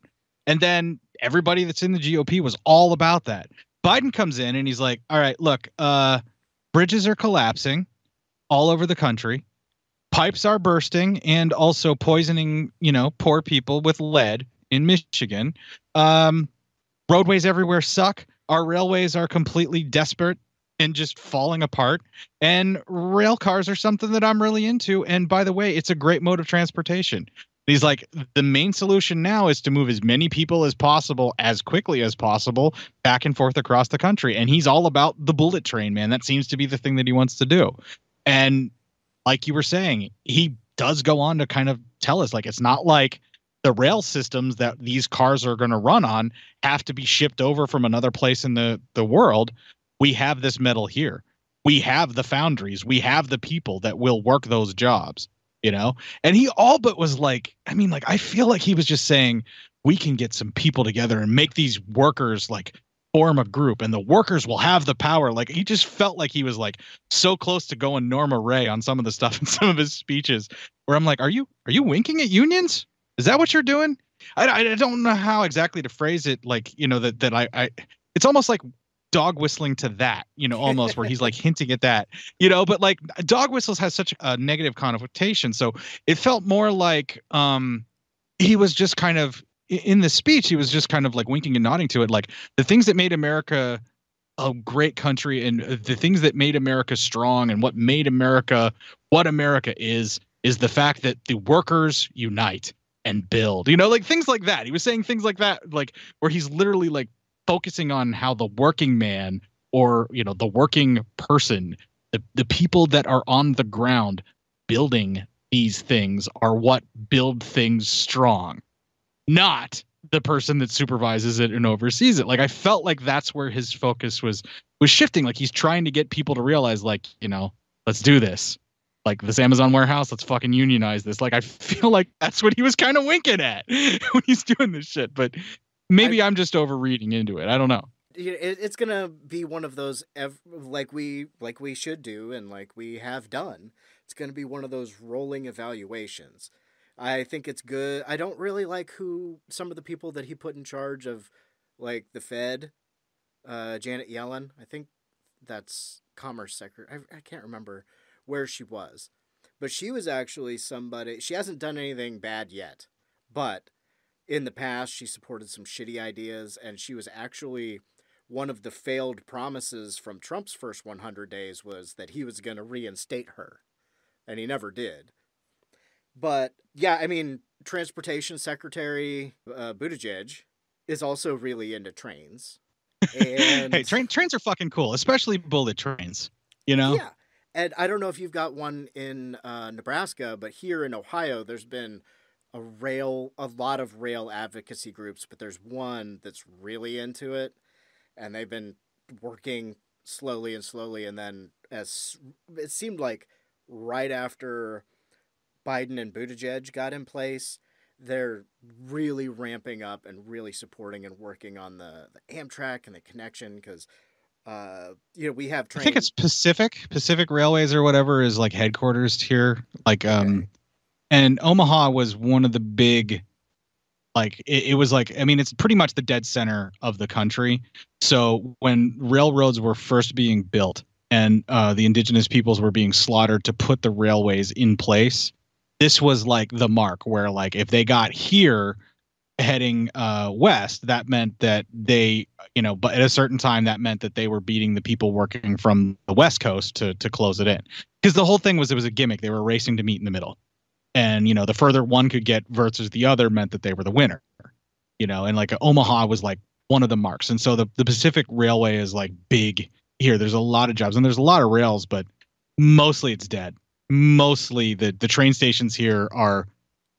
And then everybody that's in the GOP was all about that. Biden comes in and he's like, "All right, look, uh bridges are collapsing all over the country. Pipes are bursting and also poisoning, you know, poor people with lead in Michigan. Um roadways everywhere suck. Our railways are completely desperate and just falling apart. And rail cars are something that I'm really into. And by the way, it's a great mode of transportation. He's like, the main solution now is to move as many people as possible, as quickly as possible, back and forth across the country. And he's all about the bullet train, man. That seems to be the thing that he wants to do. And like you were saying, he does go on to kind of tell us, like, it's not like the rail systems that these cars are going to run on have to be shipped over from another place in the, the world. We have this metal here. We have the foundries. We have the people that will work those jobs, you know? And he all but was like, I mean, like, I feel like he was just saying, we can get some people together and make these workers like form a group and the workers will have the power. Like, he just felt like he was like so close to going Norma Rae on some of the stuff in some of his speeches where I'm like, are you, are you winking at unions? Is that what you're doing? I, I don't know how exactly to phrase it. Like, you know, that, that I, I, it's almost like dog whistling to that, you know, almost where he's like hinting at that, you know, but like dog whistles has such a negative connotation. So it felt more like um he was just kind of in the speech, he was just kind of like winking and nodding to it. Like the things that made America a great country and the things that made America strong and what made America what America is, is the fact that the workers unite and build, you know, like things like that. He was saying things like that, like where he's literally like focusing on how the working man or you know the working person the, the people that are on the ground building these things are what build things strong not the person that supervises it and oversees it. Like i felt like that's where his focus was was shifting. Like he's trying to get people to realize like you know let's do this like this amazon warehouse let's fucking unionize this like i feel like that's what he was kind of winking at when he's doing this shit but maybe I, am just overreading into it. I don't know. It, it's gonna be one of those ev- like we like we should do and like we have done. It's gonna be one of those rolling evaluations. I think it's good. I don't really like who some of the people that he put in charge of, like the Fed, uh, Janet Yellen. I think that's Commerce Secretary. I, I can't remember where she was, but she was actually somebody. She hasn't done anything bad yet, but in the past she supported some shitty ideas and she was actually one of the failed promises from Trump's first 100 days was that he was going to reinstate her and he never did. But yeah, I mean, transportation secretary uh, Buttigieg is also really into trains. And hey, train trains are fucking cool, especially bullet trains, you know? Yeah. And I don't know if you've got one in uh, Nebraska, but here in Ohio there's been a rail a lot of rail advocacy groups but there's one that's really into it and they've been working slowly and slowly and then as it seemed like right after Biden and Buttigieg got in place they're really ramping up and really supporting and working on the, the Amtrak and the connection because uh you know we have trains. I think it's Pacific Pacific Railways or whatever is like headquarters here like um okay and Omaha was one of the big like it, it, was like i mean it's pretty much the dead center of the country so when railroads were first being built and uh, the indigenous peoples were being slaughtered to put the railways in place this was like the mark where like if they got here heading uh, west that meant that they you know but at a certain time that meant that they were beating the people working from the west coast to to close it in. Because the whole thing was it was a gimmick. They were racing to meet in the middle. And you know the further one could get versus the other meant that they were the winner you know and like omaha was like one of the marks. And so the, the pacific railway is like big here. There's a lot of jobs and there's a lot of rails but mostly it's dead. Mostly the the train stations here are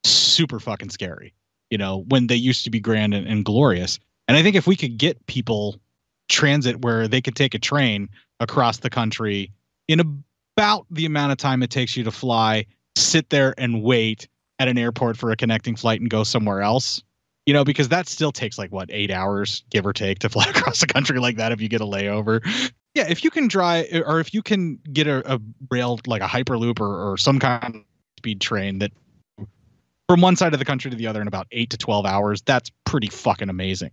super fucking scary you know when they used to be grand and, and glorious. And i think if we could get people transit where they could take a train across the country in about the amount of time it takes you to fly sit there and wait at an airport for a connecting flight and go somewhere else you know because that still takes like what eight hours give or take to fly across the country like that if you get a layover. Yeah if you can drive or if you can get a, a rail like a hyperloop or, or some kind of speed train that from one side of the country to the other in about eight to 12 hours that's pretty fucking amazing.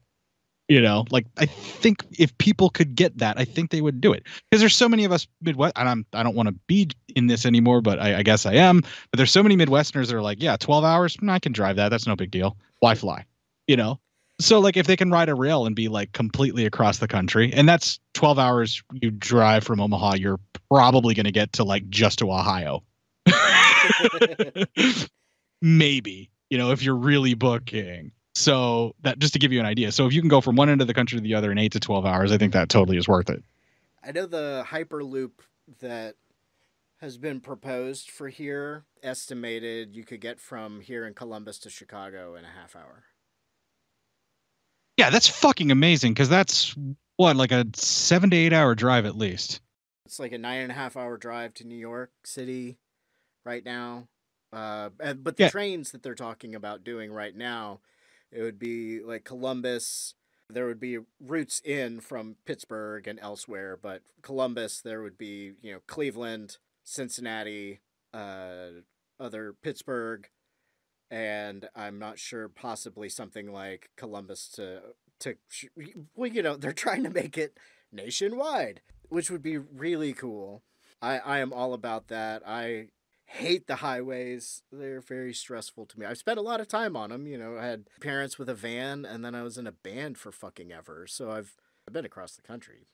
You know like i think if people could get that i think they would do it. Because there's so many of us midwest and i'm i don't want to be in this anymore but I, I, guess i am but there's so many midwesterners that are like yeah 12 hours? I can drive that. That's no big deal. Why fly? You know? So like if they can ride a rail and be like completely across the country and that's 12 hours you drive from omaha you're probably going to get to like just to ohio maybe you know if you're really booking so that just to give you an idea. So if you can go from one end of the country to the other in eight to twelve hours, I think that totally is worth it. I know the hyperloop that has been proposed for here estimated you could get from here in Columbus to Chicago in a half hour. Yeah, that's fucking amazing because that's what like a seven to eight hour drive at least. It's like a nine and a half hour drive to New York City right now. Uh, and, but the yeah. trains that they're talking about doing right now it would be like Columbus. There would be routes in from Pittsburgh and elsewhere, but Columbus, there would be, you know, Cleveland, Cincinnati, uh, other Pittsburgh, and I'm not sure, possibly something like Columbus to to well, you know, they're trying to make it nationwide, which would be really cool. I I am all about that. I hate the highways. They're very stressful to me. I've spent a lot of time on them. You know, I had parents with a van, and then I was in a band for fucking ever. So I've, I've been across the country.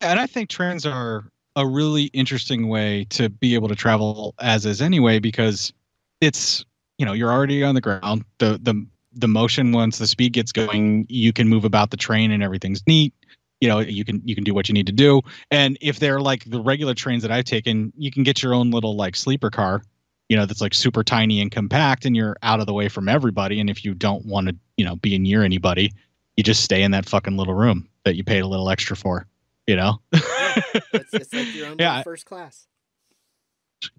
And I think trains are a really interesting way to be able to travel as is anyway, because it's you know you're already on the ground. The the the motion once the speed gets going, you can move about the train and everything's neat you know you can you can do what you need to do. And if they're like the regular trains that i've taken you can get your own little like sleeper car you know that's like super tiny and compact and you're out of the way from everybody. And if you don't want to you know be near anybody you just stay in that fucking little room that you paid a little extra for you know? Yeah, it's, it's like your own yeah. first class.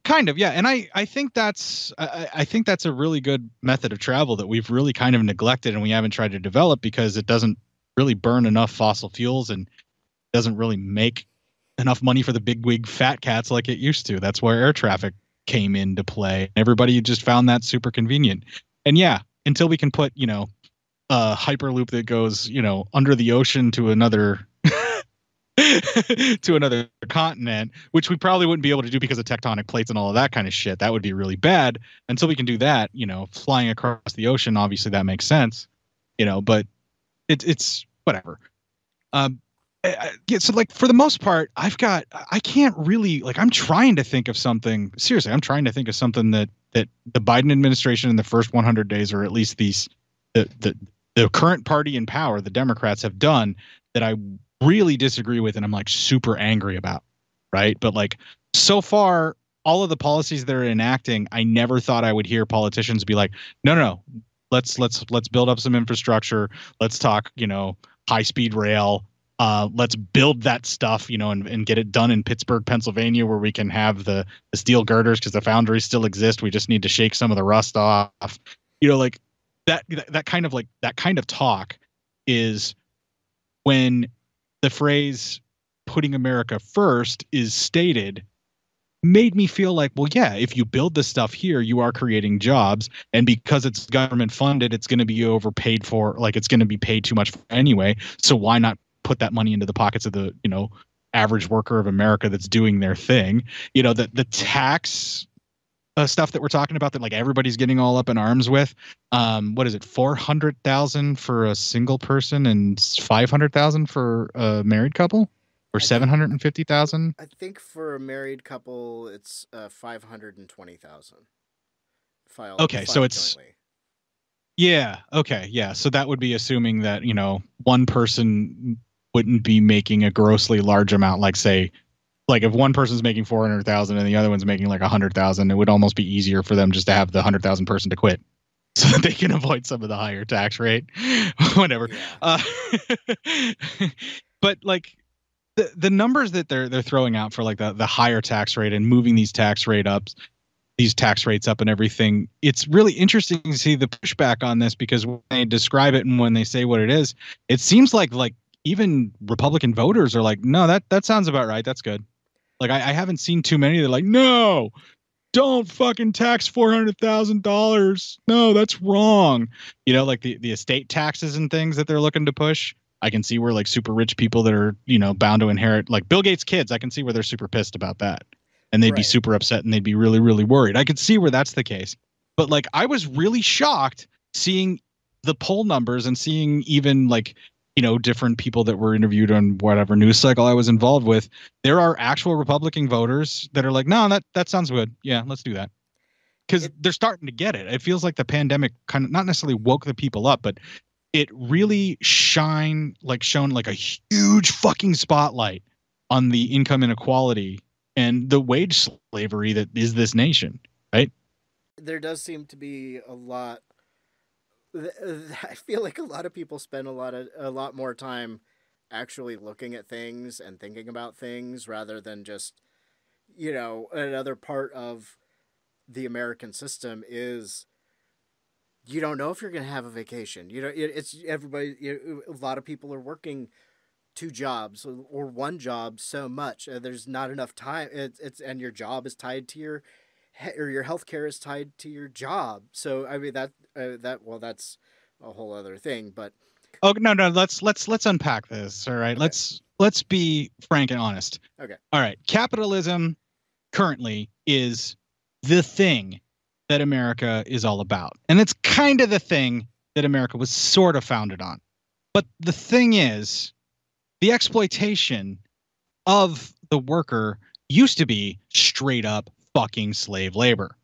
Kind of yeah. And i i think that's I, I think that's a really good method of travel that we've really kind of neglected and we haven't tried to develop because it doesn't really burn enough fossil fuels and doesn't really make enough money for the big wig fat cats like it used to. That's where air traffic came into play. Everybody just found that super convenient. And yeah, until we can put, you know, a hyperloop that goes, you know, under the ocean to another to another continent, which we probably wouldn't be able to do because of tectonic plates and all of that kind of shit. That would be really bad. Until we can do that, you know, flying across the ocean, obviously that makes sense. You know, but it, it's whatever. Um, yeah, so like for the most part, I've got I can't really like I'm trying to think of something seriously. I'm trying to think of something that that the Biden administration in the first 100 days, or at least these the the the current party in power, the Democrats, have done that I really disagree with, and I'm like super angry about. Right, but like so far, all of the policies they're enacting, I never thought I would hear politicians be like, no, no, no, let's let's let's build up some infrastructure. Let's talk, you know, high speed rail. Uh, let's build that stuff, you know, and, and get it done in Pittsburgh, Pennsylvania, where we can have the, the steel girders because the foundries still exist. We just need to shake some of the rust off. You know, like that that kind of like that kind of talk is when the phrase putting America first is stated made me feel like, well, yeah, if you build this stuff here, you are creating jobs. And because it's government funded, it's going to be overpaid for, like it's going to be paid too much anyway. So why not put that money into the pockets of the, you know, average worker of America that's doing their thing? You know, the, the tax uh, stuff that we're talking about that like everybody's getting all up in arms with. Um, what is it? 400,000 for a single person and 500,000 for a married couple? Or seven hundred and fifty thousand. I think for a married couple, it's uh, five hundred and twenty thousand. file. Okay, so it's- jointly. Yeah. Okay. Yeah. So that would be assuming that, you know, one person wouldn't be making a grossly large amount, like say, like if one person's making 400,000 and the other one's making like a 100,000, it would almost be easier for them just to have the 100,000 person to quit so that they can avoid some of the higher tax rate. Whatever. Yeah. Uh, but like the numbers that they're they're throwing out for like the the higher tax rate and moving these tax rate ups these tax rates up and everything it's really interesting to see the pushback on this because when they describe it and when they say what it is it seems like like even republican voters are like no that that sounds about right. That's good. Like i, I haven't seen too many that are like no! Don't fucking tax four hundred thousand dollars. No that's wrong. You know like the the estate taxes and things that they're looking to push I can see where like super rich people that are, you know, bound to inherit like Bill Gates' kids, I can see where they're super pissed about that. And they'd be super upset and they'd be really, really worried. I could see where that's the case. But like I was really shocked seeing the poll numbers and seeing even like, you know, different people that were interviewed on whatever news cycle I was involved with. There are actual Republican voters that are like, no, that that sounds good. Yeah, let's do that. Because they're starting to get it. It feels like the pandemic kind of not necessarily woke the people up, but it really shine like shown like a huge fucking spotlight on the income inequality and the wage slavery that is this nation. Right? There does seem to be a lot i feel like a lot of people spend a lot of a lot more time actually looking at things and thinking about things rather than just you know another part of the american system is you don't know if you're going to have a vacation you know it, it's everybody you, a lot of people are working two jobs or- or one job so much uh, there's not enough time it's, it's and your job is tied to your or your health care is tied to your job. So I mean that uh, that well that's a whole other thing, but Oh no, no, let's let's let's unpack this. All right. Okay. Let's let's be frank and honest. Okay. All right. Capitalism currently is the thing that America is all about. And it's kind of the thing that America was sort of founded on. But the thing is, the exploitation of the worker used to be straight up fucking slave labor.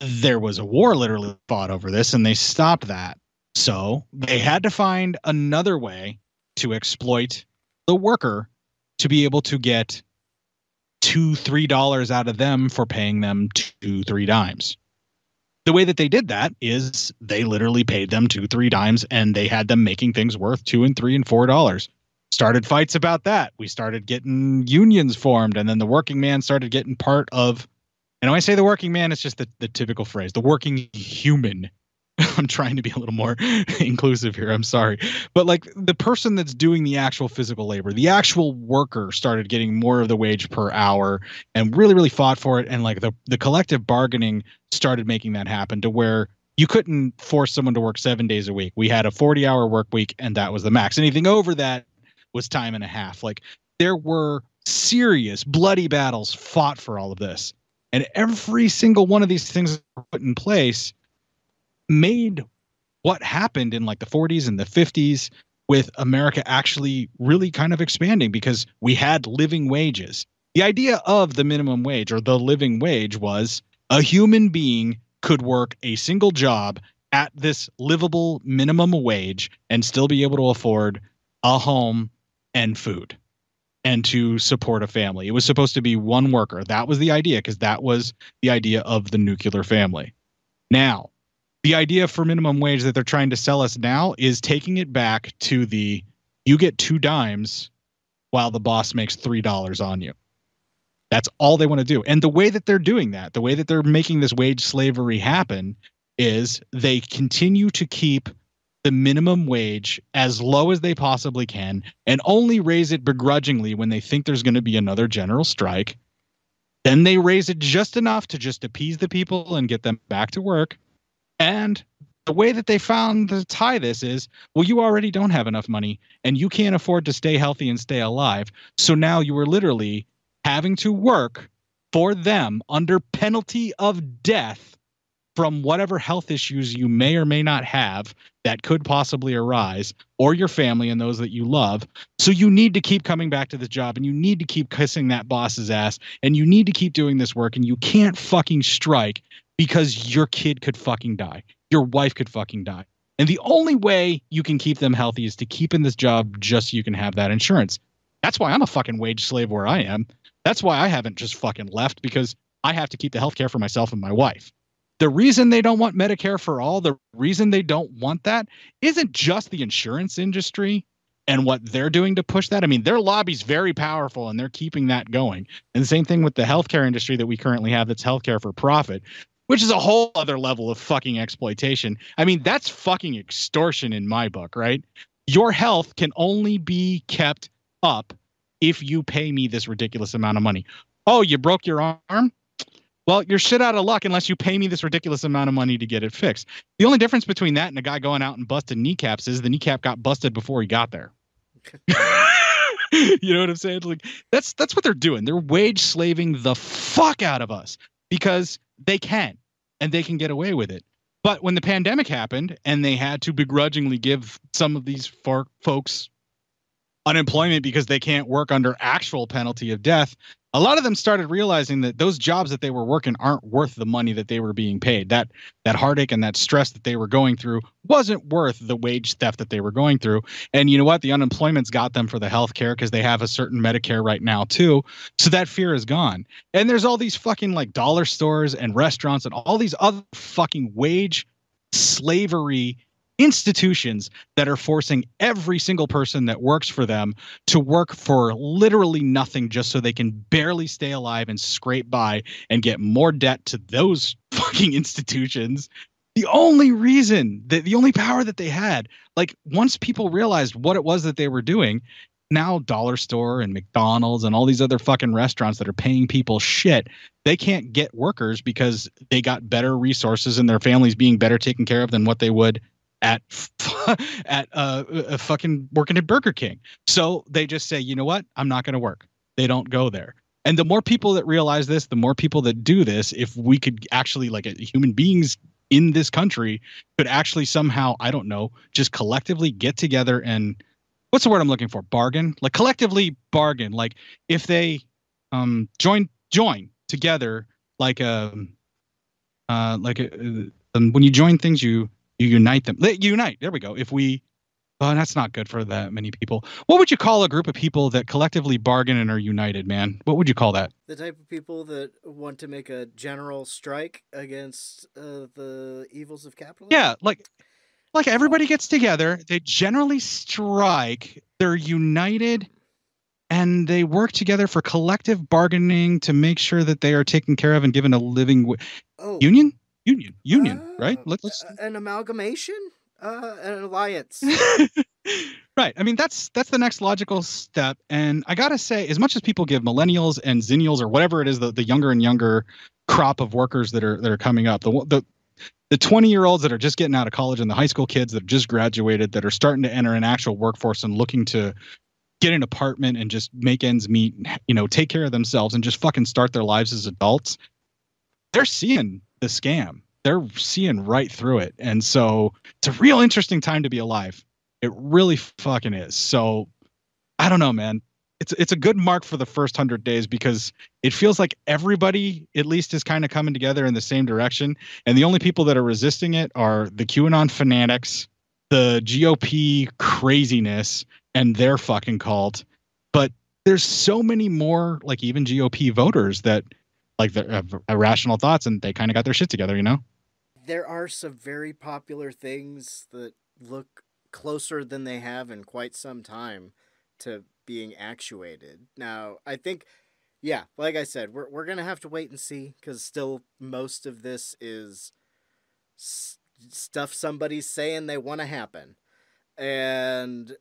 There was a war literally fought over this, and they stopped that. So they had to find another way to exploit the worker to be able to get two, three dollars out of them for paying them two, three dimes. The way that they did that is they literally paid them two, three dimes and they had them making things worth two and three and four dollars. Started fights about that. We started getting unions formed, and then the working man started getting part of and when I say the working man, it's just the, the typical phrase, the working human. I'm trying to be a little more inclusive here. I'm sorry. But like the person that's doing the actual physical labor, the actual worker started getting more of the wage per hour and really, really fought for it. And like the, the collective bargaining started making that happen to where you couldn't force someone to work seven days a week. We had a 40 hour work week and that was the max. Anything over that was time and a half. Like there were serious bloody battles fought for all of this. And every single one of these things put in place made what happened in like the 40s and the 50s with America actually really kind of expanding because we had living wages. The idea of the minimum wage or the living wage was a human being could work a single job at this livable minimum wage and still be able to afford a home and food and to support a family. It was supposed to be one worker. That was the idea because that was the idea of the nuclear family. Now, the idea for minimum wage that they're trying to sell us now is taking it back to the you get two dimes while the boss makes three dollars on you. That's all they want to do. And the way that they're doing that, the way that they're making this wage slavery happen is they continue to keep the minimum wage as low as they possibly can and only raise it begrudgingly when they think there's going to be another general strike. Then they raise it just enough to just appease the people and get them back to work. And the way that they found to tie this is well, you already don't have enough money and you can't afford to stay healthy and stay alive. So now you are literally having to work for them under penalty of death from whatever health issues you may or may not have that could possibly arise, or your family and those that you love. So you need to keep coming back to this job and you need to keep kissing that boss's ass and you need to keep doing this work and you can't fucking strike because your kid could fucking die. Your wife could fucking die. And the only way you can keep them healthy is to keep in this job just so you can have that insurance. That's why I'm a fucking wage slave where I am. That's why I haven't just fucking left because I have to keep the health care for myself and my wife. The reason they don't want Medicare for all, the reason they don't want that isn't just the insurance industry and what they're doing to push that. I mean, their lobby's very powerful and they're keeping that going. And the same thing with the healthcare industry that we currently have that's healthcare for profit, which is a whole other level of fucking exploitation. I mean, that's fucking extortion in my book, right? Your health can only be kept up if you pay me this ridiculous amount of money. Oh, you broke your arm? Well, you're shit out of luck unless you pay me this ridiculous amount of money to get it fixed. The only difference between that and a guy going out and busting kneecaps is the kneecap got busted before he got there. you know what I'm saying? Like that's that's what they're doing. They're wage slaving the fuck out of us because they can and they can get away with it. But when the pandemic happened and they had to begrudgingly give some of these folks unemployment because they can't work under actual penalty of death, a lot of them started realizing that those jobs that they were working aren't worth the money that they were being paid. That that heartache and that stress that they were going through wasn't worth the wage theft that they were going through. And you know what? The unemployment's got them for the health care because they have a certain Medicare right now too. So that fear is gone. And there's all these fucking like dollar stores and restaurants and all these other fucking wage slavery institutions that are forcing every single person that works for them to work for literally nothing just so they can barely stay alive and scrape by and get more debt to those fucking institutions. The only reason that the only power that they had like once people realized what it was that they were doing now dollar store and mcdonald's and all these other fucking restaurants that are paying people shit they can't get workers because they got better resources and their families being better taken care of than what they would at at uh, uh, fucking working at Burger King. So they just say, you know what, I'm not going to work. They don't go there. And the more people that realize this, the more people that do this, if we could actually, like human beings in this country, could actually somehow, I don't know, just collectively get together and what's the word I'm looking for? Bargain, like collectively bargain. Like if they um, join join together, like um, uh, like a, uh, um, when you join things, you you unite them. Unite. There we go. If we Oh, that's not good for that many people. What would you call a group of people that collectively bargain and are united, man? What would you call that? The type of people that want to make a general strike against uh, the evils of capitalism. Yeah, like like everybody gets together, they generally strike, they're united and they work together for collective bargaining to make sure that they are taken care of and given a living w- oh. union union union uh, right let's, let's an amalgamation? Uh an alliance. Right i mean that's that's the next logical step and i gotta say as much as people give millennials and zennials or whatever it is the, the younger and younger crop of workers that are that are coming up the the the 20 year olds that are just getting out of college and the high school kids that have just graduated that are starting to enter an actual workforce and looking to get an apartment and just make ends meet you know take care of themselves and just fucking start their lives as adults they're seeing the scam. They're seeing right through it. And so it's a real interesting time to be alive. It really fucking is. So I don't know, man. It's it's a good mark for the first hundred days because it feels like everybody at least is kind of coming together in the same direction. And the only people that are resisting it are the QAnon fanatics, the GOP craziness, and their fucking cult. But there's so many more like even GOP voters that like the uh, irrational thoughts and they kind of got their shit together, you know? There are some very popular things that look closer than they have in quite some time to being actuated. Now, I think yeah, like I said, we're we're going to have to wait and see cuz still most of this is s- stuff somebody's saying they want to happen. And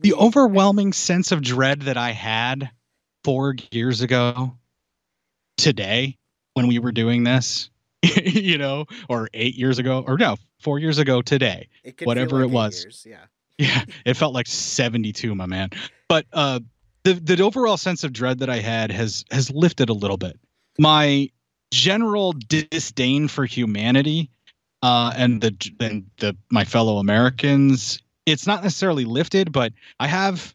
the overwhelming sense of dread that I had 4 years ago today when we were doing this, you know, or eight years ago, or no, four years ago today, whatever like it was. Years, yeah. Yeah. It felt like 72, my man. But uh, the, the overall sense of dread that I had has, has lifted a little bit. My general disdain for humanity uh, and the, and the, my fellow Americans, it's not necessarily lifted, but I have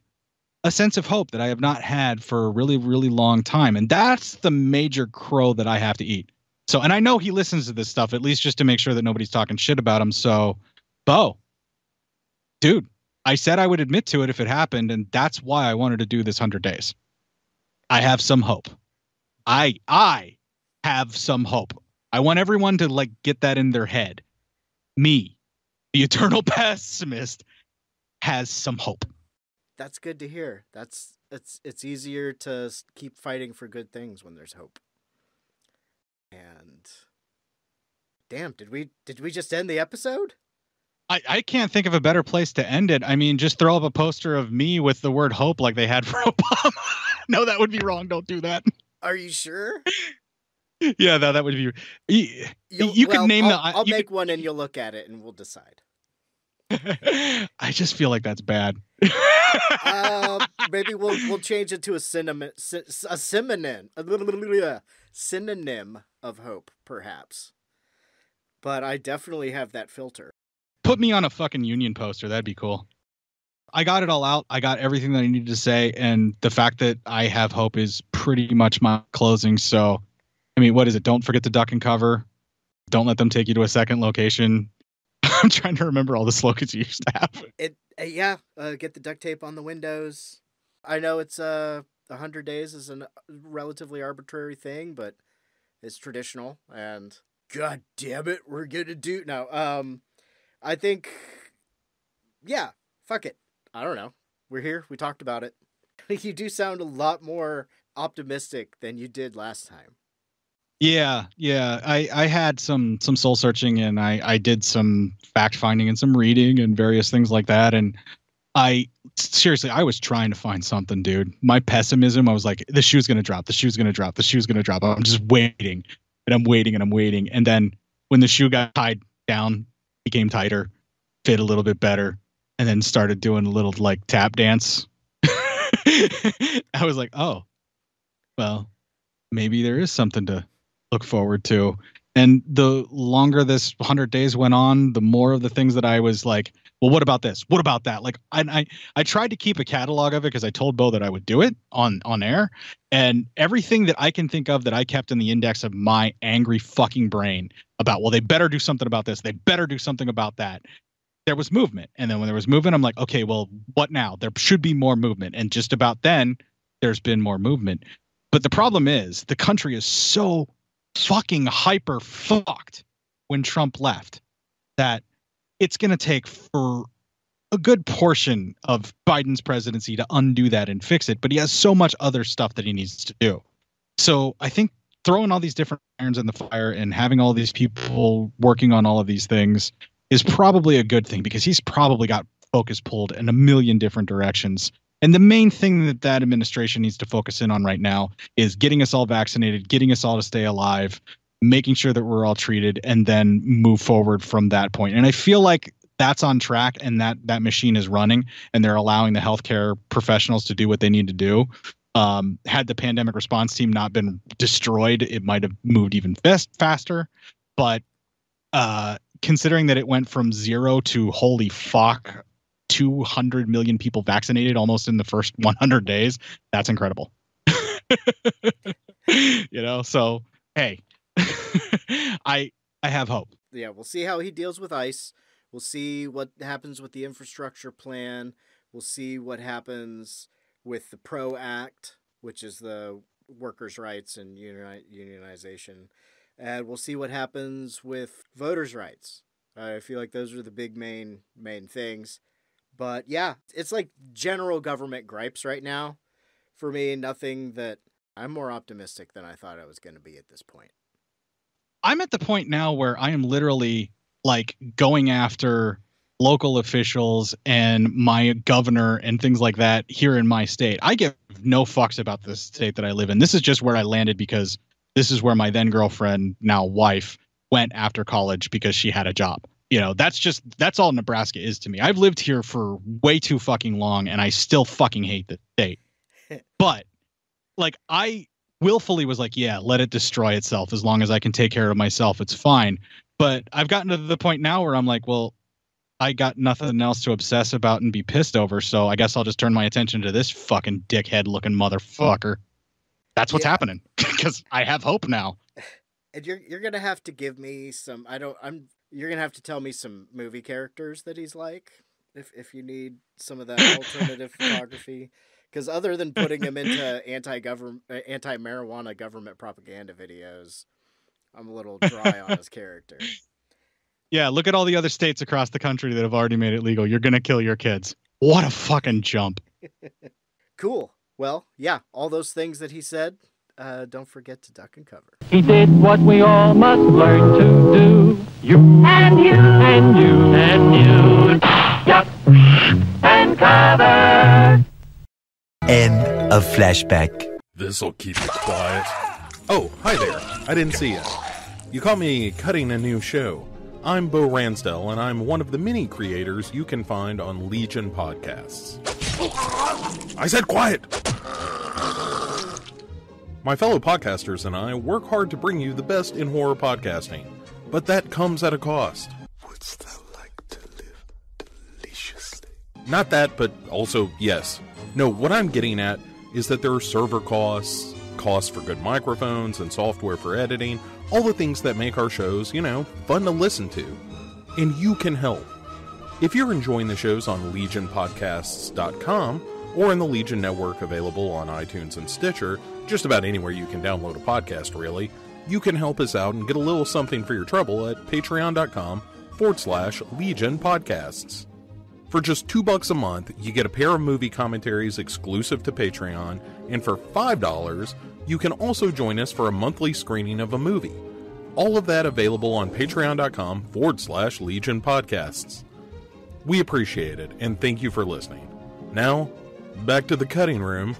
a sense of hope that I have not had for a really, really long time. And that's the major crow that I have to eat. So, and I know he listens to this stuff at least just to make sure that nobody's talking shit about him. So, Bo, dude, I said I would admit to it if it happened, and that's why I wanted to do this hundred days. I have some hope. I I have some hope. I want everyone to like get that in their head. Me, the eternal pessimist, has some hope. That's good to hear. That's it's it's easier to keep fighting for good things when there's hope. And damn, did we did we just end the episode? I, I can't think of a better place to end it. I mean, just throw up a poster of me with the word hope like they had for Obama. no, that would be wrong. Don't do that. Are you sure? yeah, that, that would be. You, You'll- you could name I'll, the. I'll make one and you'll look at it and we'll decide. I just feel like that's bad. Um, maybe we'll we'll change it to a synonym, a synonym, a synonym of hope, perhaps. But I definitely have that filter. Put me on a fucking union poster. That'd be cool. I got it all out. I got everything that I needed to say, and the fact that I have hope is pretty much my closing. So, I mean, what is it? Don't forget to duck and cover. Don't let them take you to a second location. I'm trying to remember all the slogans you used to have. It uh, yeah, uh, get the duct tape on the windows. I know it's uh a hundred days is a relatively arbitrary thing, but it's traditional. And god damn it, we're gonna do now. Um, I think yeah, fuck it. I don't know. We're here. We talked about it. you do sound a lot more optimistic than you did last time. Yeah, yeah. I I had some some soul searching and I I did some fact finding and some reading and various things like that and I seriously I was trying to find something, dude. My pessimism, I was like the shoe's to drop, the shoe's to drop, the shoe's to drop. I'm just waiting. And I'm waiting and I'm waiting and then when the shoe got tied down, became tighter, fit a little bit better and then started doing a little like tap dance. I was like, "Oh. Well, maybe there is something to look forward to. And the longer this 100 days went on, the more of the things that I was like, well, what about this? What about that? Like, I I, I tried to keep a catalog of it because I told Bo that I would do it on on air, and everything that I can think of that I kept in the index of my angry fucking brain about, well, they better do something about this. They better do something about that. There was movement, and then when there was movement, I'm like, okay, well, what now? There should be more movement, and just about then, there's been more movement. But the problem is, the country is so fucking hyper fucked when Trump left that it's going to take for a good portion of Biden's presidency to undo that and fix it. But he has so much other stuff that he needs to do. So I think throwing all these different irons in the fire and having all these people working on all of these things is probably a good thing because he's probably got focus pulled in a million different directions. And the main thing that that administration needs to focus in on right now is getting us all vaccinated, getting us all to stay alive, making sure that we're all treated, and then move forward from that point. And I feel like that's on track and that that machine is running and they're allowing the healthcare professionals to do what they need to do. Um, had the pandemic response team not been destroyed, it might have moved even fast, faster. But uh, considering that it went from zero to holy fuck, 200 million people vaccinated almost in the first 100 days, that's incredible. you know, so hey, I I have hope. Yeah, we'll see how he deals with ICE. We'll see what happens with the infrastructure plan. We'll see what happens with the PRO Act, which is the workers' rights and uni- unionization. And we'll see what happens with voters' rights. I feel like those are the big main main things. But yeah, it's like general government gripes right now. For me, nothing that I'm more optimistic than I thought I was going to be at this point. I'm at the point now where I am literally like going after local officials and my governor and things like that here in my state. I give no fucks about the state that I live in. This is just where I landed because this is where my then girlfriend, now wife, went after college because she had a job. You know, that's just that's all Nebraska is to me. I've lived here for way too fucking long and I still fucking hate the state. but like I willfully was like, yeah, let it destroy itself as long as I can take care of myself. It's fine. But I've gotten to the point now where I'm like, well, I got nothing else to obsess about and be pissed over. So I guess I'll just turn my attention to this fucking dickhead looking motherfucker. That's what's Yeah. happening because I have hope now. And you're you're gonna have to give me some. I don't. I'm. You're gonna have to tell me some movie characters that he's like. If if you need some of that alternative photography, because other than putting him into anti government, anti marijuana government propaganda videos, I'm a little dry on his character. Yeah, look at all the other states across the country that have already made it legal. You're gonna kill your kids. What a fucking jump. Cool. Well, yeah, all those things that he said. Uh, don't forget to duck and cover. He did what we all must learn to do. You and you and you and you. Duck and cover. End of flashback. This'll keep you quiet. Oh, hi there. I didn't see you. You caught me cutting a new show. I'm Bo Ransdell, and I'm one of the many creators you can find on Legion Podcasts. I said quiet! My fellow podcasters and I work hard to bring you the best in horror podcasting, but that comes at a cost. Wouldst thou like to live deliciously? Not that, but also yes. No, what I'm getting at is that there are server costs, costs for good microphones and software for editing, all the things that make our shows, you know, fun to listen to. And you can help. If you're enjoying the shows on legionpodcasts.com or in the Legion Network available on iTunes and Stitcher, just about anywhere you can download a podcast, really, you can help us out and get a little something for your trouble at patreon.com forward slash Legion Podcasts. For just two bucks a month, you get a pair of movie commentaries exclusive to Patreon, and for five dollars, you can also join us for a monthly screening of a movie. All of that available on patreon.com forward slash Legion Podcasts. We appreciate it, and thank you for listening. Now, back to the cutting room